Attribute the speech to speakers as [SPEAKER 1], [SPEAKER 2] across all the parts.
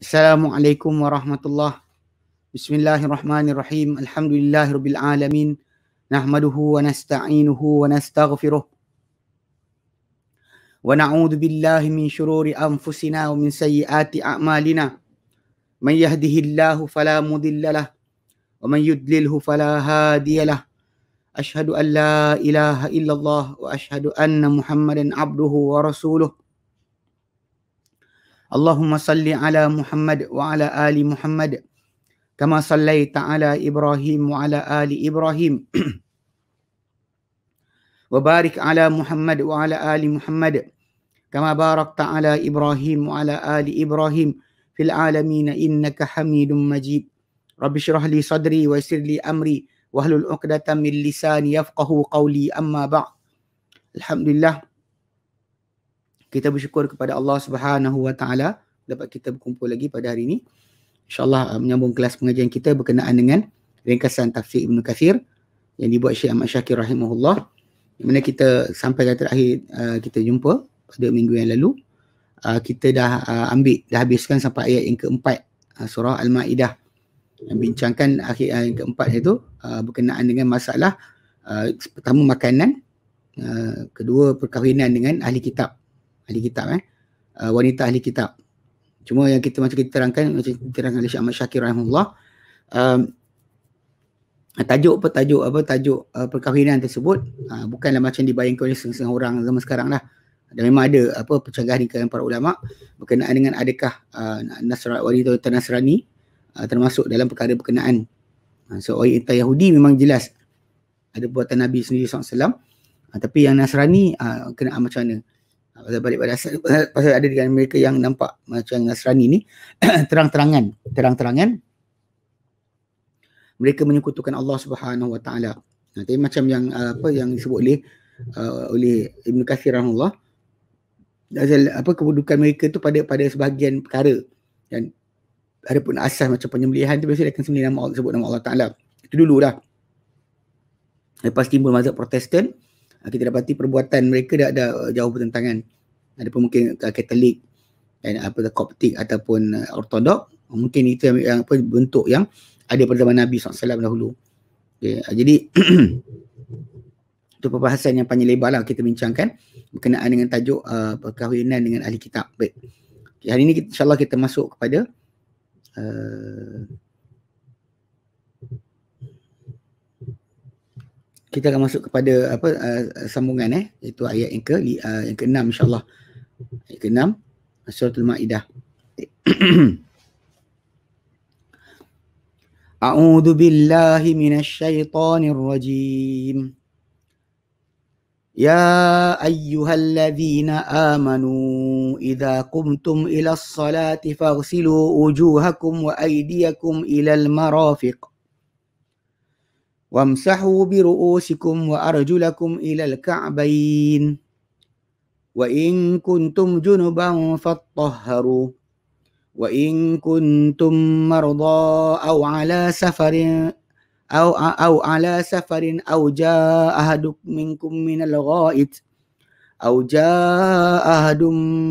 [SPEAKER 1] السلام عليكم ورحمة الله بسم الله الرحمن الرحيم الحمد لله رب العالمين نحمده ونستعينه ونستغفره ونعوذ بالله من شرور أنفسنا ومن سيئات أعمالنا من يهده الله فلا مضل له ومن يدلله فلا هادي له أشهد أن لا إله إلا الله وأشهد أن محمدا عبده ورسوله اللهم صل على محمد وعلى آل محمد كما صليت على إبراهيم وعلى آل إبراهيم وبارك على محمد وعلى آل محمد كما باركت على إبراهيم وعلى آل إبراهيم في العالمين إنك حميد مجيد رب اشرح لي صدري ويسر لي أمري واهل العقدة من لساني يفقه قولي أما بعد الحمد لله kita bersyukur kepada Allah Subhanahu Wa Taala dapat kita berkumpul lagi pada hari ini. InsyaAllah uh, menyambung kelas pengajian kita berkenaan dengan ringkasan tafsir Ibn Kathir yang dibuat Syekh Ahmad Syakir rahimahullah. Di mana kita sampai ke terakhir uh, kita jumpa pada minggu yang lalu. Uh, kita dah uh, ambil, dah habiskan sampai ayat yang keempat uh, surah Al-Ma'idah. Yang bincangkan akhir ayat yang keempat itu uh, berkenaan dengan masalah uh, pertama makanan, uh, kedua perkahwinan dengan ahli kitab ahli kitab eh. Uh, wanita ahli kitab. Cuma yang kita macam kita terangkan macam kita terangkan oleh Syekh Ahmad Syakir rahimahullah um, tajuk apa tajuk apa tajuk uh, perkahwinan tersebut uh, bukanlah macam dibayangkan oleh setengah orang zaman sekarang lah. Dan memang ada apa pencagahan di kalangan para ulama berkenaan dengan adakah uh, nasrani wanita nasrani uh, termasuk dalam perkara berkenaan. Uh, so wanita Yahudi memang jelas ada buatan Nabi sendiri SAW uh, tapi yang nasrani uh, kena macam mana pasal balik pada asal pasal ada di kalangan mereka yang nampak macam Nasrani ni terang-terangan terang-terangan mereka menyekutukan Allah Subhanahu Wa Taala. Nah, tapi macam yang uh, apa yang disebut oleh uh, oleh Ibn Kathir rahimahullah asal apa kedudukan mereka tu pada pada sebahagian perkara dan ada pun asas macam penyembelihan tu biasa akan sembelih nama Allah sebut nama Allah Taala. Itu dulu dah. Lepas timbul mazhab Protestan, kita dapati perbuatan mereka dah ada jauh bertentangan. Ada pun mungkin Katolik dan apa Koptik ataupun Ortodok. Mungkin itu yang, yang apa bentuk yang ada pada zaman Nabi SAW dahulu. Okay. Jadi itu perbahasan yang panjang lebar lah kita bincangkan berkenaan dengan tajuk uh, perkahwinan dengan ahli kitab. Baik. Okay, hari ini insyaAllah kita masuk kepada uh, kita akan masuk kepada apa uh, sambungan eh iaitu ayat yang ke uh, yang ke-6 insya-Allah. Ayat ke-6 surah Al-Maidah. A'udzu billahi minasy syaithanir rajim. يا أيها الذين آمنوا إذا قمتم إلى الصلاة فاغسلوا وجوهكم وأيديكم إلى المرافق وامسحوا برؤوسكم وأرجلكم إلى الكعبين. وإن كنتم جنبا فاطهروا. وإن كنتم مرضى أو على سفر أو أو على سفر أو جاء أحد منكم من الغائط أو جاء أحد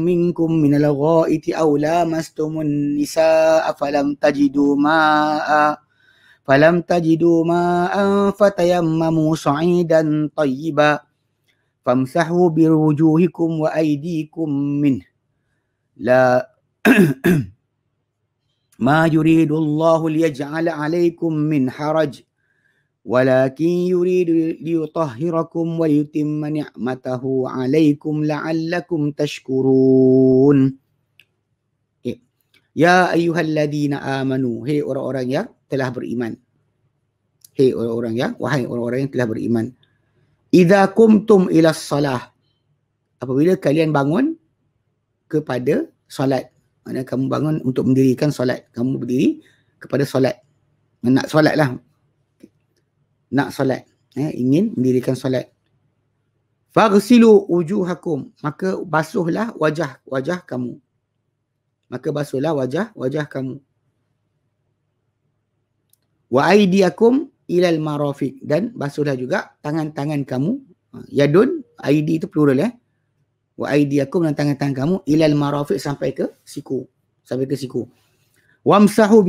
[SPEAKER 1] منكم من الغائط أو لامستم النساء فلم تجدوا ماء فلم تجدوا ماء فتيمموا صعيدا طيبا فامسحوا بوجوهكم وأيديكم منه. لا ما يريد الله ليجعل عليكم من حرج ولكن يريد ليطهركم ويتم نعمته عليكم لعلكم تشكرون. Ya ayyuhalladzina amanu Hei orang-orang yang telah beriman. Hei orang-orang yang Wahai orang-orang yang telah beriman. Iza kumtum ila salah. Apabila kalian bangun Kepada solat. Maksudnya kamu bangun untuk mendirikan solat. Kamu berdiri kepada solat. Nak solat lah. Nak solat. Eh, Ingin mendirikan solat. Fagsilu ujuhakum Maka basuhlah wajah wajah kamu. Maka basuhlah wajah wajah kamu. Wa aidiakum ilal marafiq dan basuhlah juga tangan-tangan kamu. Yadun, aidi itu plural eh. Wa aidiakum dan tangan-tangan kamu ilal marafiq sampai ke siku. Sampai ke siku. wamsahu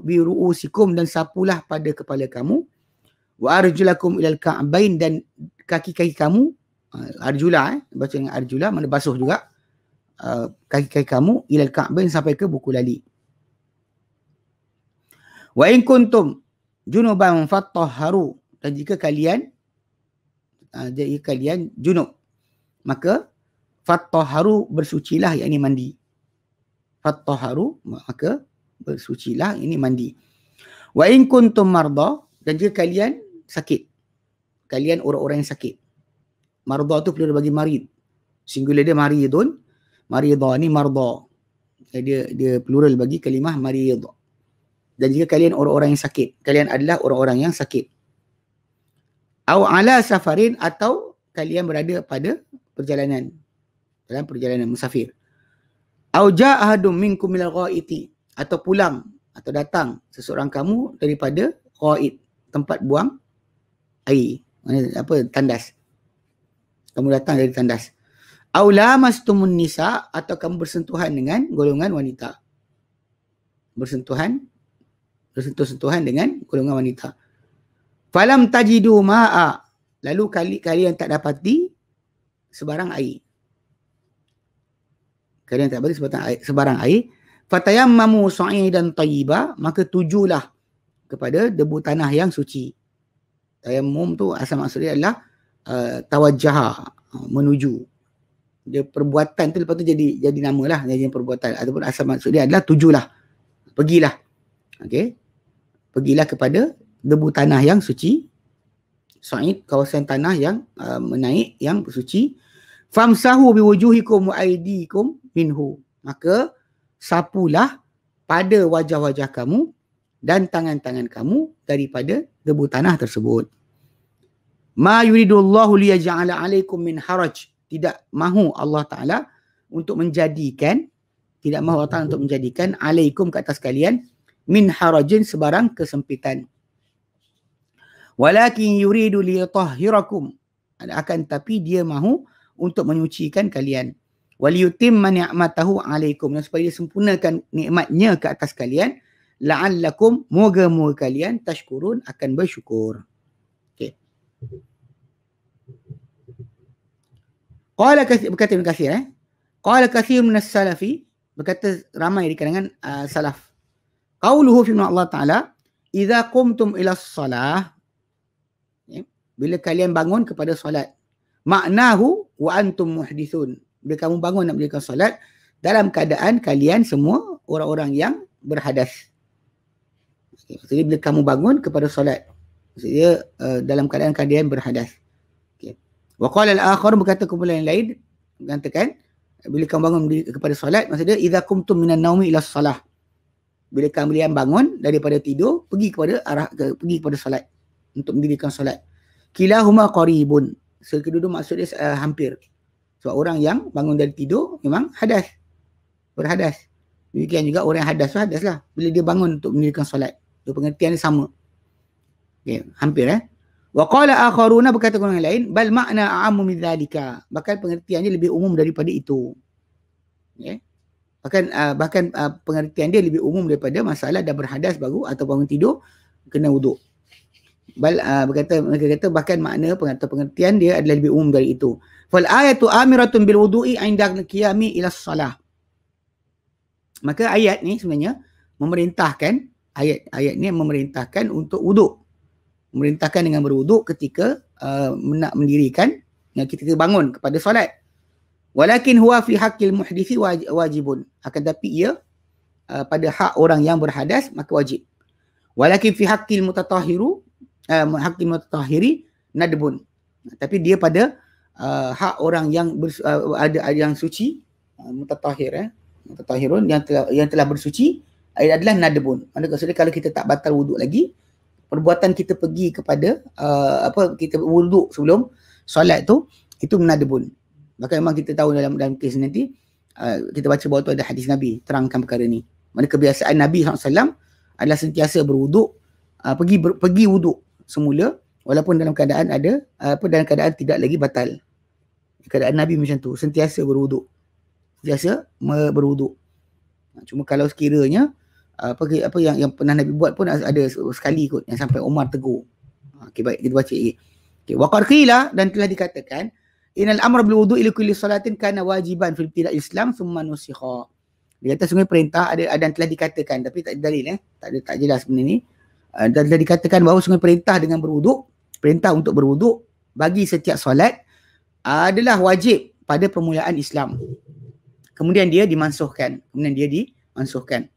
[SPEAKER 1] bi ru'usikum dan sapulah pada kepala kamu wa arjulakum ilal ka'bain dan kaki-kaki kamu uh, arjula eh baca dengan arjula mana basuh juga uh, kaki-kaki kamu ilal ka'bain sampai ke buku lali wa in kuntum junuban fatahharu dan jika kalian uh, jika kalian junub maka fatahharu bersucilah yakni mandi. Fatahharu maka bersucilah ini mandi. Wa in kuntum marda dan jika kalian sakit kalian orang-orang yang sakit. Marda tu perlu bagi marid. Singular dia maridun. Marida ni marda. Dia dia plural bagi kalimah marid dan jika kalian orang-orang yang sakit kalian adalah orang-orang yang sakit. Au ala safarin atau kalian berada pada perjalanan dalam perjalanan musafir. Au ja'ahadum minkum minal ghaiti atau pulang atau datang seseorang kamu daripada ghaid tempat buang air. Mana apa? Tandas. Kamu datang dari tandas. Aula mastumun nisa atau kamu bersentuhan dengan golongan wanita. Bersentuhan bersentuh-sentuhan dengan golongan wanita. Falam tajidu ma'a. Lalu kali kalian tak dapati sebarang air. Kalian tak dapati sebarang air, sebarang air. Fatayammamu sa'idan tayyiba. Maka tujulah kepada debu tanah yang suci. Tayammum tu asal maksudnya adalah uh, tawajjah uh, menuju. Dia perbuatan tu lepas tu jadi jadi nama lah jadi perbuatan. Ataupun asal maksud dia adalah tujulah. Pergilah. Okey pergilah kepada debu tanah yang suci sa'id kawasan tanah yang uh, menaik yang suci famsahu biwujuhikum wa aydikum minhu maka sapulah pada wajah-wajah kamu dan tangan-tangan kamu daripada debu tanah tersebut. Ma yuridullahu liyaj'ala 'alaikum min haraj. Tidak mahu Allah Taala untuk menjadikan tidak mahu Allah Taala untuk menjadikan alaikum ke atas kalian min harajin sebarang kesempitan. Walakin yuridu liyutahhirakum. Akan tapi dia mahu untuk menyucikan kalian. Waliyutimma ni'matahu alaikum. Dan supaya dia sempurnakan nikmatnya ke atas kalian la'allakum moga-moga kalian tashkurun akan bersyukur. Okey. Qala kathir berkata Ibn Kathir eh. Qala kathir min salafi berkata ramai di kalangan uh, salaf qauluhu fi Allah taala idza qumtum ila salah bila kalian bangun kepada solat maknahu wa antum muhdithun bila kamu bangun nak berdirikan solat dalam keadaan kalian semua orang-orang yang berhadas. Maksudnya bila kamu bangun kepada solat. Maksudnya uh, dalam keadaan kalian berhadas. Okay. Wa qala al-akhar berkata kumpulan yang lain mengatakan bila kamu bangun kepada solat maksudnya idza kumtum minan naumi ila salah. Bila kalian bangun daripada tidur pergi kepada arah ke, pergi kepada solat untuk mendirikan solat. Kilahuma qaribun. So kedua-dua maksudnya uh, hampir. Sebab orang yang bangun dari tidur memang hadas. Berhadas. Demikian juga orang yang hadas tu hadas lah. Bila dia bangun untuk mendirikan solat. Itu pengertian dia sama. Okay, hampir eh. Wa qala akharuna berkata orang lain bal makna a'ammu min. Bahkan pengertian dia lebih umum daripada itu. Okay. Bahkan uh, bahkan uh, pengertian dia lebih umum daripada masalah dah berhadas baru atau bangun tidur kena wuduk. Bal uh, berkata mereka kata bahkan makna pengertian dia adalah lebih umum dari itu. Fal ayatu amiratun bil wudu'i 'inda qiyami ila salah. Maka ayat ni sebenarnya memerintahkan ayat ayat ni memerintahkan untuk wuduk. Memerintahkan dengan berwuduk ketika uh, nak mendirikan yang kita bangun kepada solat. Walakin huwa fi haqqil muhdisi wajibun. Akan tapi ia uh, pada hak orang yang berhadas maka wajib. Walakin fi haqqil mutatahhiru uh, haqqil mutatahhiri nadbun. Tapi dia pada uh, hak orang yang ber, uh, ada yang suci uh, mutatahhir eh mutatahhirun yang telah yang telah bersuci adalah nadbun. Maksudnya kalau kita tak batal wuduk lagi perbuatan kita pergi kepada uh, apa kita wuduk sebelum solat tu itu nadbun. Maka memang kita tahu dalam dalam kes nanti uh, kita baca bawah tu ada hadis Nabi terangkan perkara ni. Mana kebiasaan Nabi SAW adalah sentiasa berwuduk uh, pergi ber, pergi wuduk semula walaupun dalam keadaan ada uh, apa dalam keadaan tidak lagi batal keadaan Nabi macam tu sentiasa berwuduk sentiasa berwuduk cuma kalau sekiranya apa apa yang yang pernah Nabi buat pun ada sekali kot yang sampai Umar tegur. Okey baik kita baca lagi. Okey waqad qila dan telah dikatakan inal amra bil wudu ila kulli salatin kana wajiban fil ibtida Islam thumma nusikha. Dia kata sungguh perintah ada ada yang telah dikatakan tapi tak ada dalil eh. Tak ada tak jelas benda ni. Uh, dan telah dikatakan bahawa sungguh perintah dengan berwuduk, perintah untuk berwuduk bagi setiap solat adalah wajib pada permulaan Islam. Kemudian dia dimansuhkan. Kemudian dia dimansuhkan.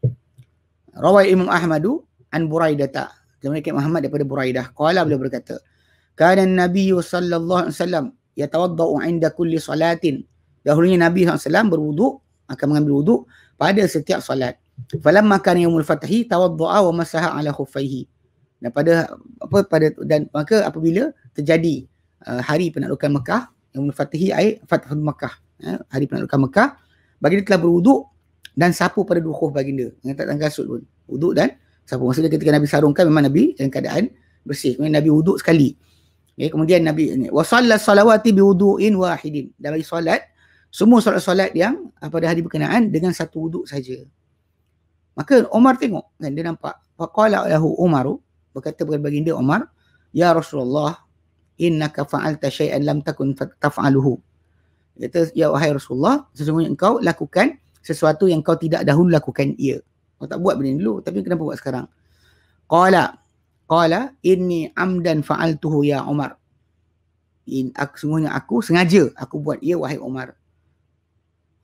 [SPEAKER 1] Rawai Imam Ahmadu an Buraidata. Kemudian Muhammad daripada Buraidah. Qala beliau berkata, "Kana Nabi sallallahu alaihi wasallam yatawaddau 'inda kulli salatin." Dahulunya Nabi SAW berwuduk, akan mengambil wuduk pada setiap solat. Falamma kana yaumul fathi tawaddaa wa masaha ala khuffaihi. Dan pada apa pada dan maka apabila terjadi uh, hari penaklukan Mekah, yaumul fathi ai fathul Mekah, uh, hari penaklukan Mekah, baginda telah berwuduk dan sapu pada dua khuf baginda yang tak kasut pun wuduk dan sapu maksudnya ketika Nabi sarungkan memang Nabi dalam keadaan bersih kemudian Nabi wuduk sekali okay, kemudian Nabi wa sallat salawati bi wudu'in wahidin dan bagi solat semua solat-solat yang pada hari berkenaan dengan satu wuduk saja maka Umar tengok kan dia nampak faqala lahu Umar berkata kepada baginda Umar ya Rasulullah innaka fa'alta syai'an lam takun taf'aluhu kata ya wahai Rasulullah sesungguhnya engkau lakukan sesuatu yang kau tidak dahulu lakukan ia. Kau tak buat benda dulu tapi kenapa buat sekarang? Qala qala inni amdan fa'altuhu ya Umar. In aku sungguhnya aku sengaja aku buat ia wahai Umar.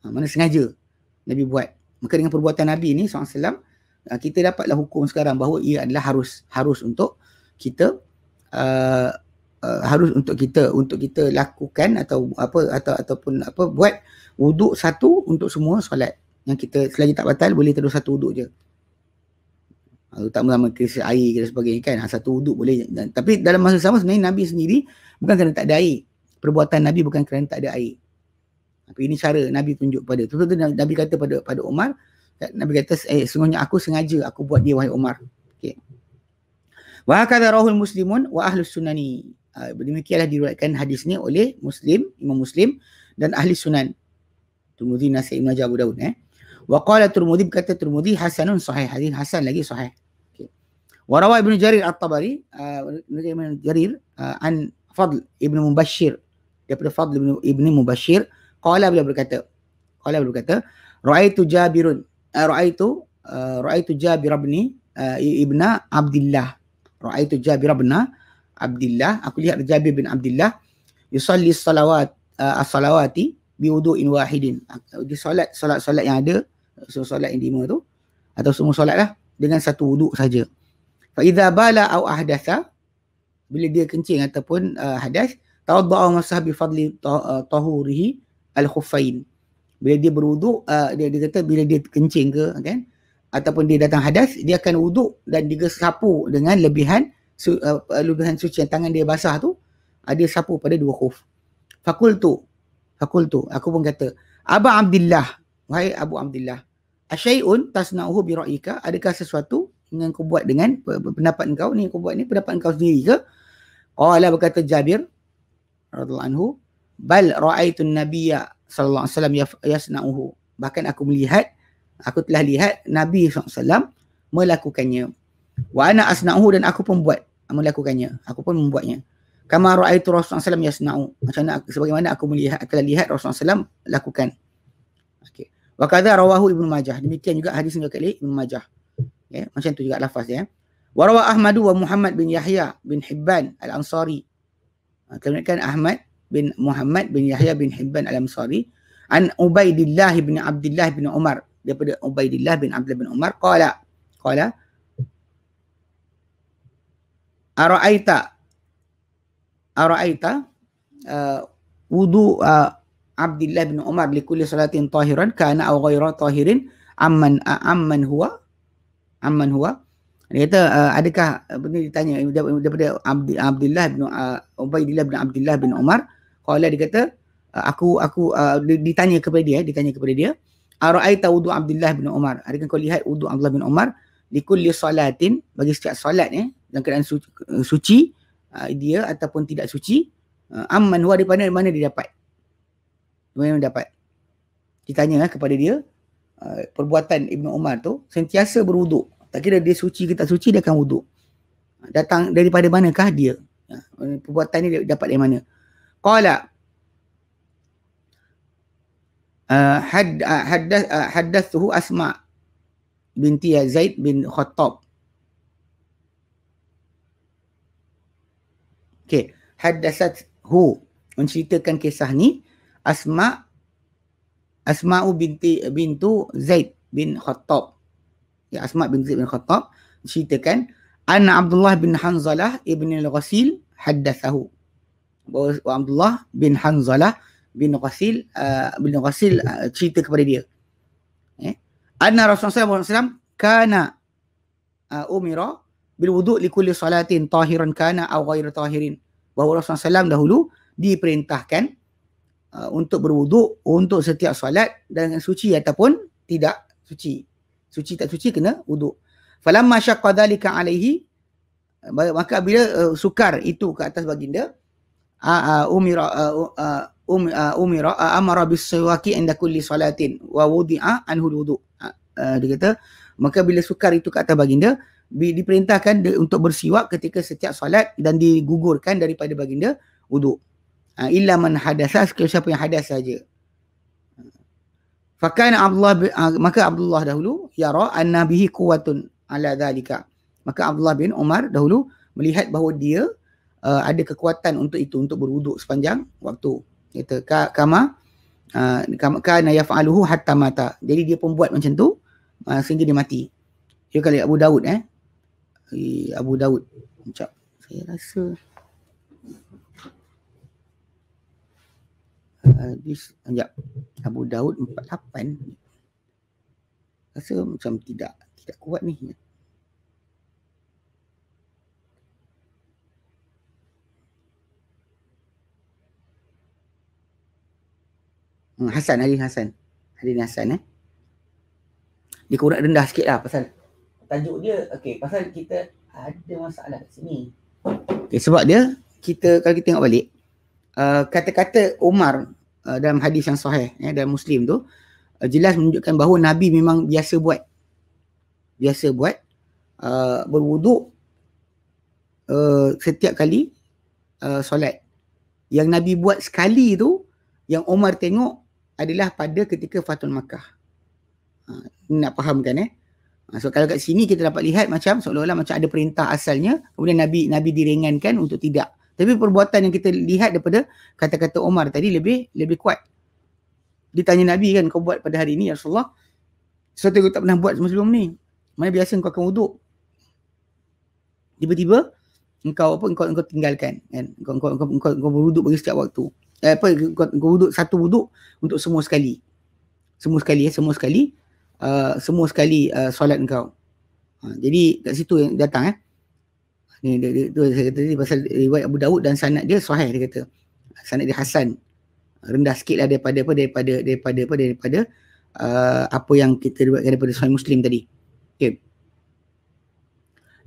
[SPEAKER 1] Ha, mana sengaja Nabi buat. Maka dengan perbuatan Nabi ni SAW ha, kita dapatlah hukum sekarang bahawa ia adalah harus harus untuk kita uh, uh, harus untuk kita untuk kita lakukan atau apa atau ataupun apa buat wuduk satu untuk semua solat. Yang kita selagi tak batal boleh terus satu wuduk je. Kalau tak mengamal krisis air dan sebagainya kan. Ha, satu wuduk boleh. Tapi dalam masa sama sebenarnya Nabi sendiri bukan kerana tak ada air. Perbuatan Nabi bukan kerana tak ada air. Tapi ini cara Nabi tunjuk pada. Tu Nabi kata pada pada Umar. Nabi kata eh sungguhnya aku sengaja aku buat dia wahai Umar. Okey. Wa hakadha rahul muslimun wa ahlus sunani. Uh, demikianlah diriwayatkan hadis ni oleh Muslim, Imam Muslim dan ahli sunan. Tirmidzi Nasai Ibn Majah Abu Daud eh. Wa qala Tirmidzi berkata Tirmidzi hasanun sahih hadis hasan lagi sahih. Okey. Wa rawa Ibn Jarir At-Tabari uh, Ibn Jarir uh, an Fadl Ibn Mubashir daripada Fadl Ibn, Ibn Mubashir qala beliau berkata qala beliau berkata ra'aitu Jabirun uh, ra'aitu uh, ra'aitu Jabir ibn uh, Ibn Abdullah ra'aitu Jabir ibn Abdullah aku lihat Jabir bin Abdullah yusalli salawat uh, as-salawati biwudu'in wahidin. Di solat, solat-solat yang ada, so solat yang lima tu, atau semua solat lah, dengan satu wuduk saja. Fa idza bala au ahdatha bila dia kencing ataupun uh, hadas tawadda'a masah bi fadli uh, tahurihi al khuffain bila dia berwuduk uh, dia, dia kata bila dia kencing ke kan ataupun dia datang hadas dia akan wuduk dan dia sapu dengan lebihan su, uh, lebihan suci yang tangan dia basah tu uh, dia sapu pada dua khuf fakultu Fakultu, aku pun kata, Aba Abdullah, wahai Abu Abdullah, asyai'un tasna'uhu bi ra'ika, adakah sesuatu yang kau buat dengan pendapat engkau ni, kau buat ni pendapat engkau sendiri ke? Qala berkata Jabir radhiyallahu anhu, bal ra'aitu an-nabiyya sallallahu alaihi wasallam yasna'uhu. Bahkan aku melihat, aku telah lihat Nabi SAW melakukannya. Wa ana asna'uhu dan aku pun buat melakukannya. Aku pun membuatnya kama raaitu Rasulullah SAW yasna'u macam mana sebagaimana aku melihat telah lihat Rasulullah SAW lakukan wa kadza rawahu ibnu majah. Demikian juga hadis juga kali ibnu majah. Okay. macam tu juga lafaz ya. Wa rawa ahmad wa muhammad bin yahya bin hibban al-ansari. Kemudian ahmad bin muhammad bin yahya bin hibban al-ansari. An ubaidillah bin abdullah bin umar. Daripada ubaidillah bin abdullah bin umar qala qala ara'aita? Ara'aita uh, wudu uh, Abdullah bin Umar li kulli salatin tahiran kana aw ghaira tahirin amman amman huwa amman huwa. Dia kata adakah benda ditanya daripada Abdullah bin uh, Ubaidillah bin Abdullah bin Umar. Qala dia kata aku aku uh, ditanya kepada dia ditanya kepada dia ara'aita wudu Abdullah bin Umar? Adakah kau lihat wudu Abdullah bin Umar? Li kulli salatin bagi setiap solat eh dalam keadaan suci, suci uh, dia ataupun tidak suci uh, amman huwa daripada mana dia dapat dia dapat ditanya uh, kepada dia uh, perbuatan Ibnu Umar tu sentiasa berwuduk. Tak kira dia suci ke tak suci dia akan wuduk. Datang daripada manakah dia? Uh, perbuatan ni dapat dari mana? Qala uh, had uh, haddath uh, Asma binti Zaid bin Khattab. Okay. Haddasat hu menceritakan kisah ni Asma Asma'u binti bintu Zaid bin Khattab. Ya Asma bin Zaid bin Khattab ceritakan anna Abdullah bin Hanzalah ibn al-Ghasil haddathahu. Bahawa Abdullah bin Hanzalah bin Ghasil uh, bin Ghasil uh, cerita kepada dia. Eh? Anna Rasulullah SAW kana uh, umira bil wudu' li kulli salatin tahiran kana aw ghairu tahirin. Bahawa Rasulullah SAW dahulu diperintahkan uh, untuk berwuduk untuk setiap solat dengan suci ataupun tidak suci. Suci tak suci kena wuduk. Falamma syaqqa dhalika alaihi maka bila uh, sukar itu ke atas baginda uh, uh, umira uh, uh, um, uh, umira uh, amara bis siwaki inda kulli salatin wa wudi'a anhu wudu. Uh, uh, dia kata maka bila sukar itu ke atas baginda di, diperintahkan untuk bersiwak ketika setiap solat dan digugurkan daripada baginda wuduk. Ha, illa man hadasa siapa yang hadas saja. Fakana Abdullah ha, maka Abdullah dahulu yara anna bihi quwwatun ala dhalika. Maka Abdullah bin Umar dahulu melihat bahawa dia uh, ada kekuatan untuk itu untuk berwuduk sepanjang waktu. Kata kama uh, kana yaf'aluhu hatta mata. Jadi dia pun buat macam tu uh, sehingga dia mati. Dia kali Abu Daud eh. Abu Daud. Macam saya rasa hadis ya. Abu Daud 48 rasa macam tidak tidak kuat ni. Hmm, Hasan Ali Hasan. Ali Hasan eh. Dia kurang rendah sikit lah pasal tajuk dia. Okey pasal kita ada masalah kat sini. Okay, sebab dia kita kalau kita tengok balik uh, kata-kata Umar uh, dalam hadis yang sahih ya, dalam Muslim tu uh, jelas menunjukkan bahawa Nabi memang biasa buat biasa buat uh, berwuduk uh, setiap kali uh, solat. Yang Nabi buat sekali tu yang Umar tengok adalah pada ketika Fatul Makkah. Uh, nak fahamkan eh. So kalau kat sini kita dapat lihat macam seolah-olah macam ada perintah asalnya kemudian Nabi Nabi diringankan untuk tidak tapi perbuatan yang kita lihat daripada kata-kata Omar tadi lebih lebih kuat. Ditanya Nabi kan kau buat pada hari ini ya Rasulullah. Sesuatu kau tak pernah buat sebelum ni. Mana biasa kau akan wuduk. Tiba-tiba engkau apa engkau engkau tinggalkan kan. Engkau engkau engkau, engkau, engkau berwuduk bagi setiap waktu. Eh, apa engkau, engkau wuduk satu wuduk untuk semua sekali. Semua sekali ya, semua sekali. Uh, semua sekali uh, solat engkau. Ha, jadi kat situ yang datang eh. Ni dia, dia, tu saya kata tadi pasal riwayat Abu Daud dan sanad dia sahih dia kata. Sanad dia hasan. Rendah sikitlah daripada apa daripada daripada apa daripada uh, apa yang kita riwayatkan daripada Sahih Muslim tadi. Okey.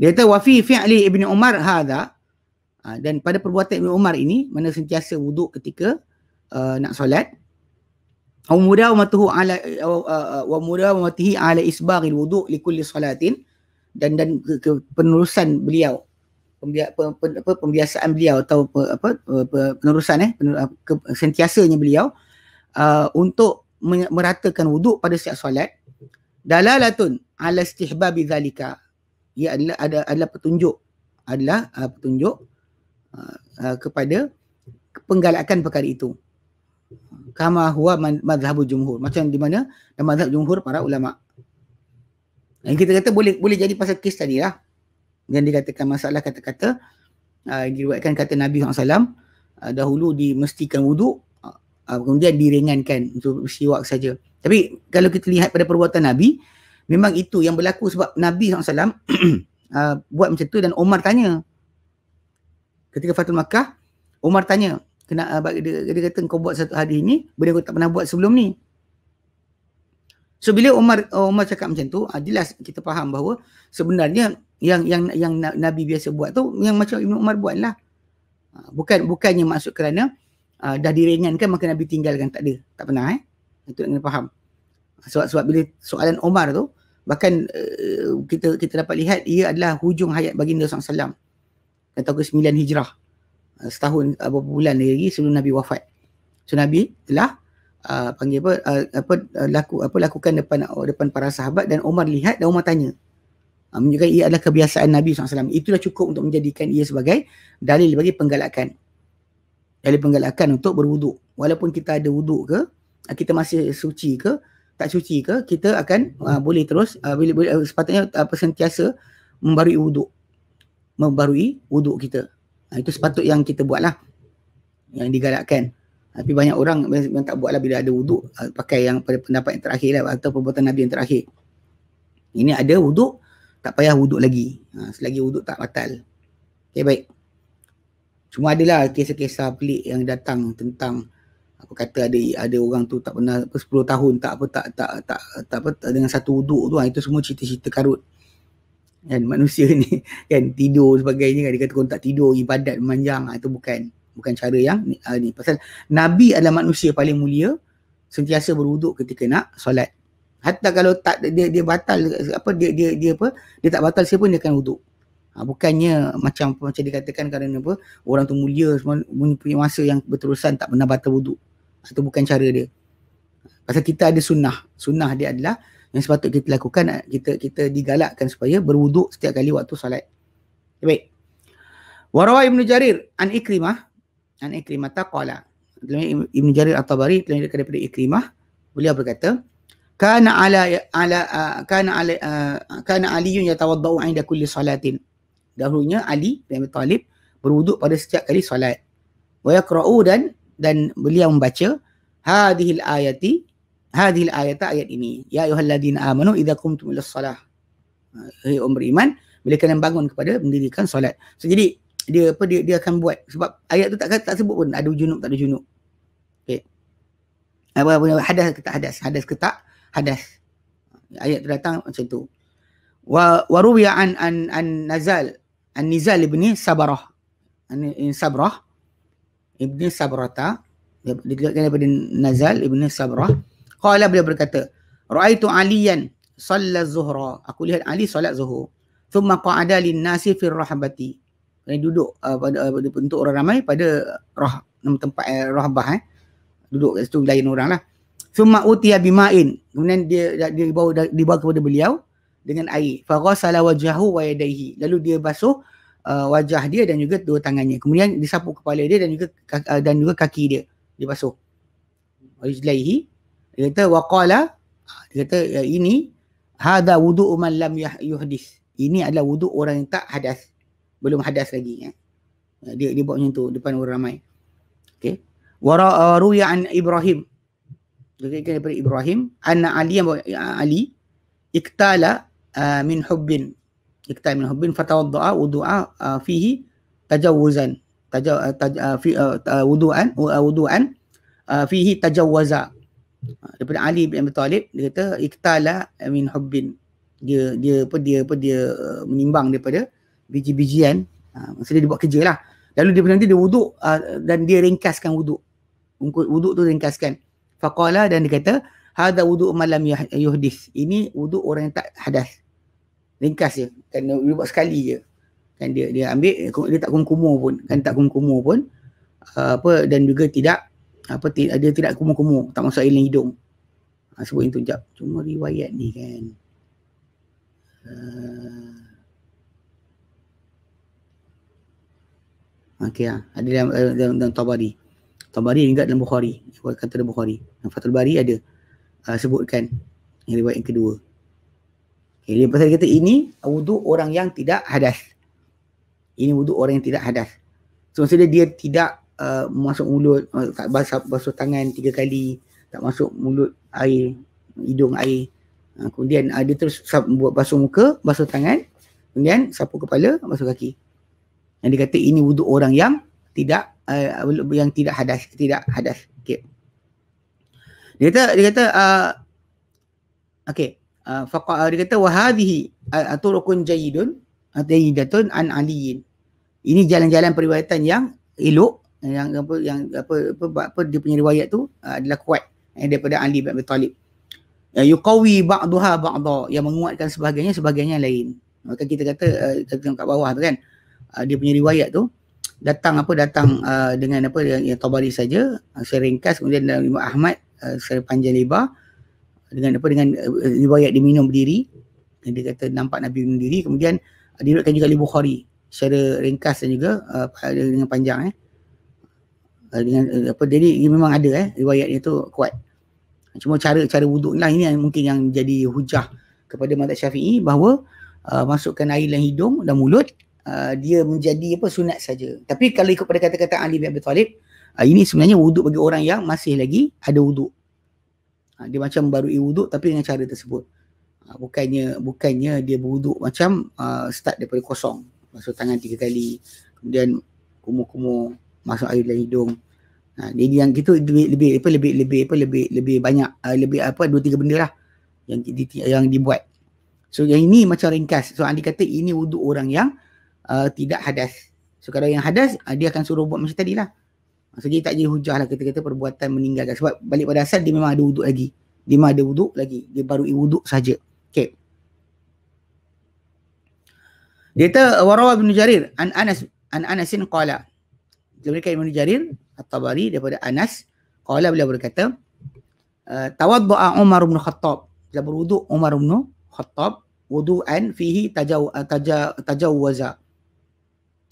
[SPEAKER 1] Dia kata wa fi fi'li Ibnu Umar hadha uh, dan pada perbuatan Ibnu Umar ini mana sentiasa wuduk ketika uh, nak solat wa mudawamatuhu ala uh, wa mudawamatihi ala isbaghil wudu' li kulli salatin dan dan ke, ke penerusan beliau pembiasaan beliau atau apa penerusan eh sentiasanya beliau uh, untuk meratakan wuduk pada setiap solat dalalatun ala istihbab zalika ia adalah ada adalah petunjuk adalah uh, petunjuk uh, uh, kepada penggalakan perkara itu. Kama huwa mazhabul jumhur. Macam di mana? Mazhab jumhur para ulama. Yang kita kata boleh boleh jadi pasal kes tadi lah yang dikatakan masalah kata-kata uh, diriwayatkan kata Nabi SAW uh, dahulu dimestikan wuduk uh, kemudian diringankan untuk siwak saja. Tapi kalau kita lihat pada perbuatan Nabi memang itu yang berlaku sebab Nabi SAW uh, buat macam tu dan Umar tanya ketika Fatul Makkah Umar tanya kena uh, dia, dia kata kau buat satu hari ini benda kau tak pernah buat sebelum ni So bila Umar Umar cakap macam tu, jelas kita faham bahawa sebenarnya yang yang yang Nabi biasa buat tu yang macam Ibnu Umar buatlah. Ha, bukan bukannya maksud kerana uh, dah diringankan maka Nabi tinggalkan tak ada. Tak pernah eh. Itu nak kena faham. Sebab sebab bila soalan Omar tu bahkan uh, kita kita dapat lihat ia adalah hujung hayat baginda SAW kata ke-9 hijrah uh, setahun uh, beberapa bulan lagi sebelum Nabi wafat. So Nabi telah uh, panggil apa uh, apa uh, laku apa lakukan depan uh, depan para sahabat dan Umar lihat dan Umar tanya. Uh, menunjukkan ia adalah kebiasaan Nabi SAW. Itulah cukup untuk menjadikan ia sebagai dalil bagi penggalakan. Dalil penggalakan untuk berwuduk. Walaupun kita ada wuduk ke, uh, kita masih suci ke, tak suci ke, kita akan uh, boleh terus uh, boleh, boleh uh, sepatutnya uh, sentiasa membarui wuduk. Membarui wuduk kita. Uh, itu sepatut yang kita buatlah. Yang digalakkan. Tapi banyak orang yang tak buatlah bila ada wuduk uh, pakai yang pada pendapat yang terakhir lah atau perbuatan Nabi yang terakhir. Ini ada wuduk, tak payah wuduk lagi. Ha, selagi wuduk tak batal. Okay baik. Cuma adalah kisah-kisah pelik yang datang tentang apa kata ada ada orang tu tak pernah apa 10 tahun tak apa tak tak tak, tak apa tak, dengan satu wuduk tu ha, itu semua cerita-cerita karut. Kan manusia ni kan tidur sebagainya kan dia kata tak tidur ibadat memanjang ha, itu bukan bukan cara yang ni, uh, ni pasal nabi adalah manusia paling mulia sentiasa berwuduk ketika nak solat hatta kalau tak dia dia batal apa dia dia dia apa dia tak batal siapa dia akan wuduk ha, bukannya macam macam dikatakan kerana apa orang tu mulia punya masa yang berterusan tak pernah batal wuduk. Itu bukan cara dia. Pasal kita ada sunnah. Sunnah dia adalah yang sepatut kita lakukan kita kita digalakkan supaya berwuduk setiap kali waktu solat. Baik. Warawa Ibn Jarir an Ikrimah an Ikrimah taqala. Ibn Jarir At-Tabari telah daripada Ikrimah beliau berkata kana ala ala uh, kana ala uh, kana aliyun yatawaddau 'inda kulli salatin. Dahulunya Ali bin Abi Talib berwuduk pada setiap kali solat. Wa yaqra'u dan dan beliau membaca hadhil ayati hadhil ayata ayat ini. Ya ayyuhalladzina amanu idza qumtum ilas salah hai orang beriman bila kalian bangun kepada mendirikan solat. So, jadi dia apa dia dia akan buat. Sebab ayat tu tak tak sebut pun ada junub tak ada junub. Okey. Apa hadas ke tak hadas? Hadas ke tak hadas? Ayat tu datang macam tu. Wa waruya an an an nazal an nizal ibni sabarah. An sabrah ibni sabrata dia daripada nazal ibni sabrah qala beliau berkata raaitu aliyan salla zuhra. Aku lihat ali solat zuhur. Thumma qa'ada lin nasi fi rahbati. Yang duduk uh, pada, uh, untuk orang ramai pada nama tempat eh, rahbah eh. Duduk kat situ lain orang lah summa utiya bima'in. Kemudian dia dibawa dibawa kepada beliau dengan air. Fa ghasala wajhahu wa yadayhi. Lalu dia basuh uh, wajah dia dan juga dua tangannya. Kemudian disapu kepala dia dan juga uh, dan juga kaki dia. Dia basuh. Rijlaihi. Dia kata waqala dia kata ini hada wudu man lam yuhdis. Ini adalah wudu orang yang tak hadas. Belum hadas lagi ya. Dia dia buat macam tu depan orang ramai. Okey. Wa ruya an Ibrahim. Dikatakan daripada Ibrahim, anna Ali yang Ali iktala uh, min hubbin. Iktala min hubbin fatawaddaa wudu'a uh, fihi tajawuzan. Tajaw uh, taj, uh, fi uh, wudu'an uh, wudu'an uh, fihi tajawwaza. Daripada Ali bin Abi Talib dia kata iktala min hubbin. Dia dia apa dia apa dia uh, menimbang daripada biji-bijian uh, maksudnya dia buat kerja lah lalu dia nanti dia wuduk uh, dan dia ringkaskan wuduk wuduk tu ringkaskan faqala dan dia kata hadha wuduk malam yuhdis. Ini wuduk orang yang tak hadas. Ringkas je. Kan dia buat sekali je. Kan dia dia ambil dia tak kumur-kumur pun. Kan tak kumur-kumur pun uh, apa dan juga tidak apa dia tidak kumur-kumur tak masuk air hidung. Ha, sebut itu jap. Cuma riwayat ni kan. Uh, Okey ah. Ada dalam, dalam, dalam, dalam Tabari. Tabari juga dalam Bukhari. Kata dalam Bukhari. Fathul Bari ada uh, sebutkan yang riwayat yang kedua. Okay, dia pasal kata ini wuduk orang yang tidak hadas. Ini wuduk orang yang tidak hadas. So maksudnya dia tidak uh, masuk mulut, uh, tak basuh, basuh tangan tiga kali, tak masuk mulut air, hidung air. Uh, kemudian uh, dia terus buat basuh muka, basuh tangan, kemudian sapu kepala, basuh kaki yang dikata ini wuduk orang yang tidak uh, yang tidak hadas tidak hadas. Okey. Dia kata dia kata uh, okey uh, faqa uh, dia kata wa hadhihi aturukun jayyidun jayyidatun an aliyin. Ini jalan-jalan periwayatan yang elok yang apa yang apa apa, apa dia punya riwayat tu uh, adalah kuat eh, daripada Ali bin Abi Talib. Uh, yuqawi ba'daha ba'dha yang menguatkan sebahagiannya sebahagiannya lain. Maka kita kata uh, kat bawah tu kan uh, dia punya riwayat tu datang apa datang uh, dengan apa yang, yang tabari saja uh, secara ringkas kemudian dalam Imam Ahmad uh, secara panjang lebar dengan apa dengan uh, riwayat dia minum berdiri. Dia kata nampak Nabi minum berdiri. Kemudian uh, diriwayatkan juga oleh Bukhari. Secara ringkas dan juga uh, dengan panjang eh. Uh, dengan uh, apa jadi memang ada eh riwayat itu kuat. Cuma cara cara wuduk lah ini yang mungkin yang jadi hujah kepada mazhab Syafi'i bahawa uh, masukkan air dalam hidung dan mulut uh, dia menjadi apa sunat saja. Tapi kalau ikut pada kata-kata Ali bin Abi Talib, uh, ini sebenarnya wuduk bagi orang yang masih lagi ada wuduk. Uh, dia macam baru wuduk tapi dengan cara tersebut. Uh, bukannya bukannya dia berwuduk macam uh, start daripada kosong. Masuk tangan tiga kali, kemudian kumur-kumur masuk air dalam hidung. Ha, jadi yang gitu lebih lebih apa lebih lebih apa lebih lebih banyak uh, lebih apa dua tiga benda lah yang di, yang dibuat. So yang ini macam ringkas. So Andi kata ini wuduk orang yang uh, tidak hadas. So kalau yang hadas, uh, dia akan suruh buat macam tadi lah. So dia tak jadi hujah lah kata-kata perbuatan meninggalkan. Sebab balik pada asal dia memang ada wuduk lagi. Dia memang ada wuduk lagi. Dia baru wuduk saja. Okay. Dia kata, Warawa bin Jarir, An Anas, An Anasin qala. Dia berikan Ibn Jarir, At-Tabari daripada Anas. Qala beliau berkata, uh, Tawaddu'a Umar bin Khattab. Dia berwuduk Umar bin Khattab. Wudu'an fihi tajaw, uh, tajaw, tajawwaza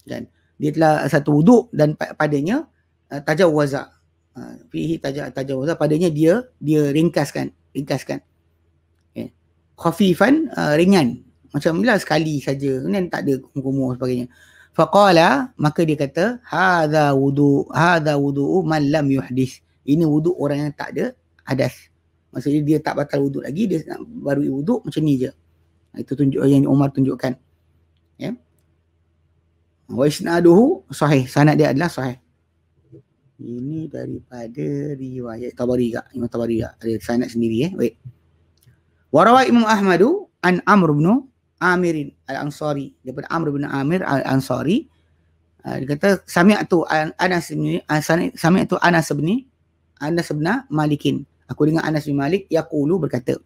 [SPEAKER 1] kan? Dia telah satu wuduk dan padanya uh, tajawwaza uh, fihi tajawwaza padanya dia dia ringkaskan ringkaskan. Okay. khafifan uh, ringan. Macam bila sekali saja. Kemudian tak ada kumur sebagainya. Faqala maka dia kata hadza wudu hadza wudu man lam yuhdis. Ini wuduk orang yang tak ada hadas. Maksudnya dia tak batal wuduk lagi dia baru wuduk macam ni je. Itu tunjuk yang Umar tunjukkan. Ya? yeah wa isnaduhu sahih. Sanad dia adalah sahih. Ini daripada riwayat Tabari gak Imam Tabari gak ada sanad sendiri eh. Baik wa Imam Ahmadu an Amr bin Amir al-Ansari. Daripada Amr bin Amir al-Ansari. Uh, dia kata sami'tu Anas bin sami'tu Anas bin Anas bin Malikin. Aku dengar Anas bin Malik yaqulu berkata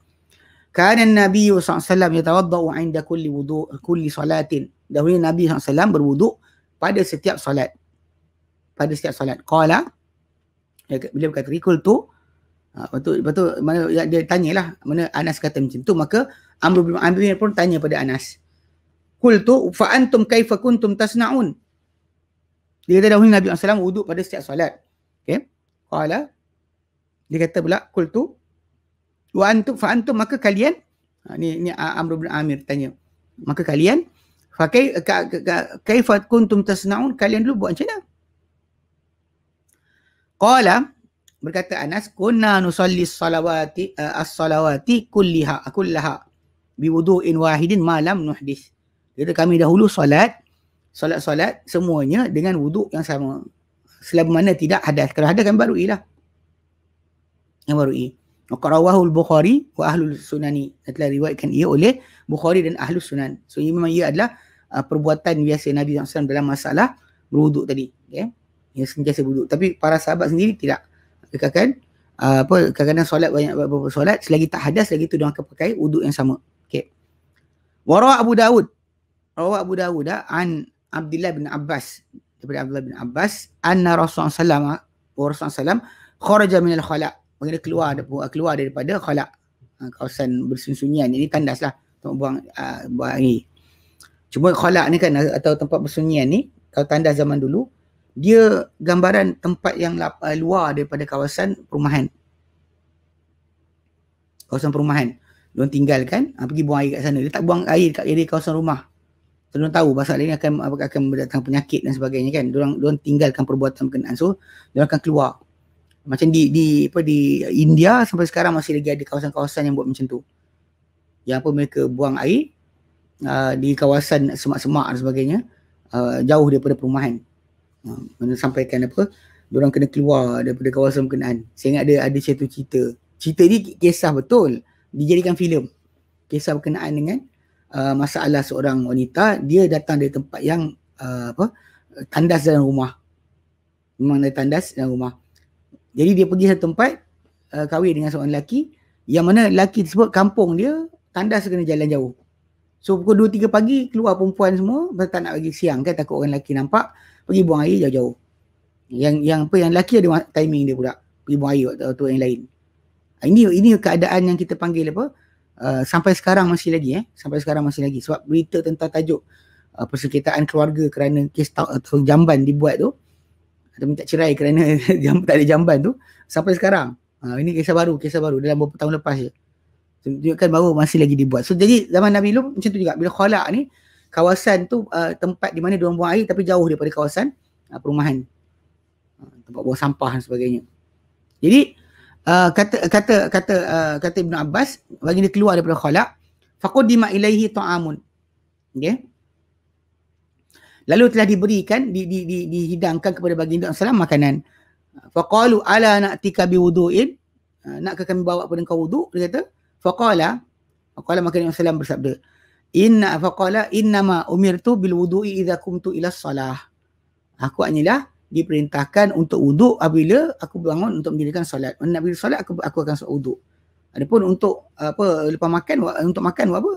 [SPEAKER 1] Kana Nabi SAW yatawaddau inda kulli wudu kulli salatin. Dahulu Nabi SAW berwuduk pada setiap solat. Pada setiap solat. Qala bila berkata rikul tu ha, betul betul mana ya, dia tanyalah mana Anas kata macam tu maka Amr bin Amir pun tanya pada Anas. Qul tu fa antum kaifa kuntum tasnaun? Dia kata dahulu Nabi SAW wuduk pada setiap solat. Okay. Qala dia kata pula qul tu wa antum fa antum maka kalian ha, ni ni Amr bin Amir tanya maka kalian fa kai kaifa kuntum tasnaun? Kalian dulu buat macam mana? Qala berkata Anas kunna nusalli salawati uh, as-salawati kulliha kullaha bi wudu'in wahidin ma lam nuhdis. Kata kami dahulu solat solat-solat semuanya dengan wuduk yang sama. Selama mana tidak hadas kalau hadas kan baru ilah yang baru i Qarawahu al-Bukhari wa ahlul sunani. Telah riwayatkan ia oleh Bukhari dan ahlus sunan. So ini memang ia adalah uh, perbuatan biasa Nabi SAW dalam masalah berwuduk tadi. Okay? Yang sentiasa berwuduk. Tapi para sahabat sendiri tidak. Mereka akan uh, apa, kadang-kadang solat banyak beberapa solat. Selagi tak hadas, lagi tu dia akan pakai wuduk yang sama. Okay. Warawak Abu Dawud. Warawak Abu Dawud uh, an Abdullah bin Abbas. Daripada Abdullah bin Abbas. Anna Rasulullah SAW. Rasulullah SAW. Kharaja minal khala' Bagi keluar keluar daripada khalaq ha, kawasan bersunyian ini tandas lah untuk buang uh, buang air. Cuma khalaq ni kan atau tempat bersunyian ni kalau tandas zaman dulu dia gambaran tempat yang lap, uh, luar daripada kawasan perumahan. Kawasan perumahan. Diorang tinggalkan, uh, pergi buang air kat sana. Dia tak buang air kat area kawasan rumah. Diorang tahu pasal ini akan akan mendatangkan penyakit dan sebagainya kan. Diorang, diorang tinggalkan perbuatan berkenaan. So, diorang akan keluar macam di di apa di India sampai sekarang masih lagi ada kawasan-kawasan yang buat macam tu yang apa mereka buang air uh, di kawasan semak-semak dan sebagainya uh, jauh daripada perumahan. Uh, mana sampaikan apa orang kena keluar daripada kawasan berkenaan. Saya ingat ada ada satu cerita. Cerita ni kisah betul. Dijadikan filem. Kisah berkenaan dengan uh, masalah seorang wanita dia datang dari tempat yang uh, apa tandas dalam rumah. Memang ada tandas dalam rumah. Jadi dia pergi satu tempat uh, kahwin dengan seorang lelaki Yang mana lelaki tersebut kampung dia tandas kena jalan jauh. So pukul 2 3 pagi keluar perempuan semua pasal tak nak bagi siang kan takut orang lelaki nampak pergi buang air jauh-jauh. Yang yang apa yang lelaki ada timing dia pula pergi buang air waktu, waktu yang lain. Ini ini keadaan yang kita panggil apa? Uh, sampai sekarang masih lagi eh. Sampai sekarang masih lagi sebab berita tentang tajuk uh, persekitaran keluarga kerana kes atau jamban dibuat tu atau minta cerai kerana jam, tak ada jamban tu sampai sekarang. Ha, ini kisah baru, kisah baru dalam beberapa tahun lepas je. Tunjukkan baru masih lagi dibuat. So jadi zaman Nabi lu macam tu juga. Bila khalaq ni, kawasan tu uh, tempat di mana diorang buang air tapi jauh daripada kawasan uh, perumahan. Uh, tempat buang sampah dan sebagainya. Jadi uh, kata kata kata uh, kata Ibn Abbas bagi dia keluar daripada khalaq faqaddima ilaihi ta'amun. Okay. Lalu telah diberikan di, di, di, dihidangkan kepada baginda Sallam makanan. Faqalu ala na'tika biwudu'in. Uh, nakkah kami bawa kepada kau wudu? Dia kata. Faqala. Faqala maka Nabi Sallam bersabda. Inna faqala innama umirtu bil wudu'i idza kumtu ila salah. Aku hanyalah diperintahkan untuk wuduk apabila aku bangun untuk mendirikan solat. Nak bila solat aku aku akan wuduk. Adapun untuk apa lepas makan untuk makan buat apa?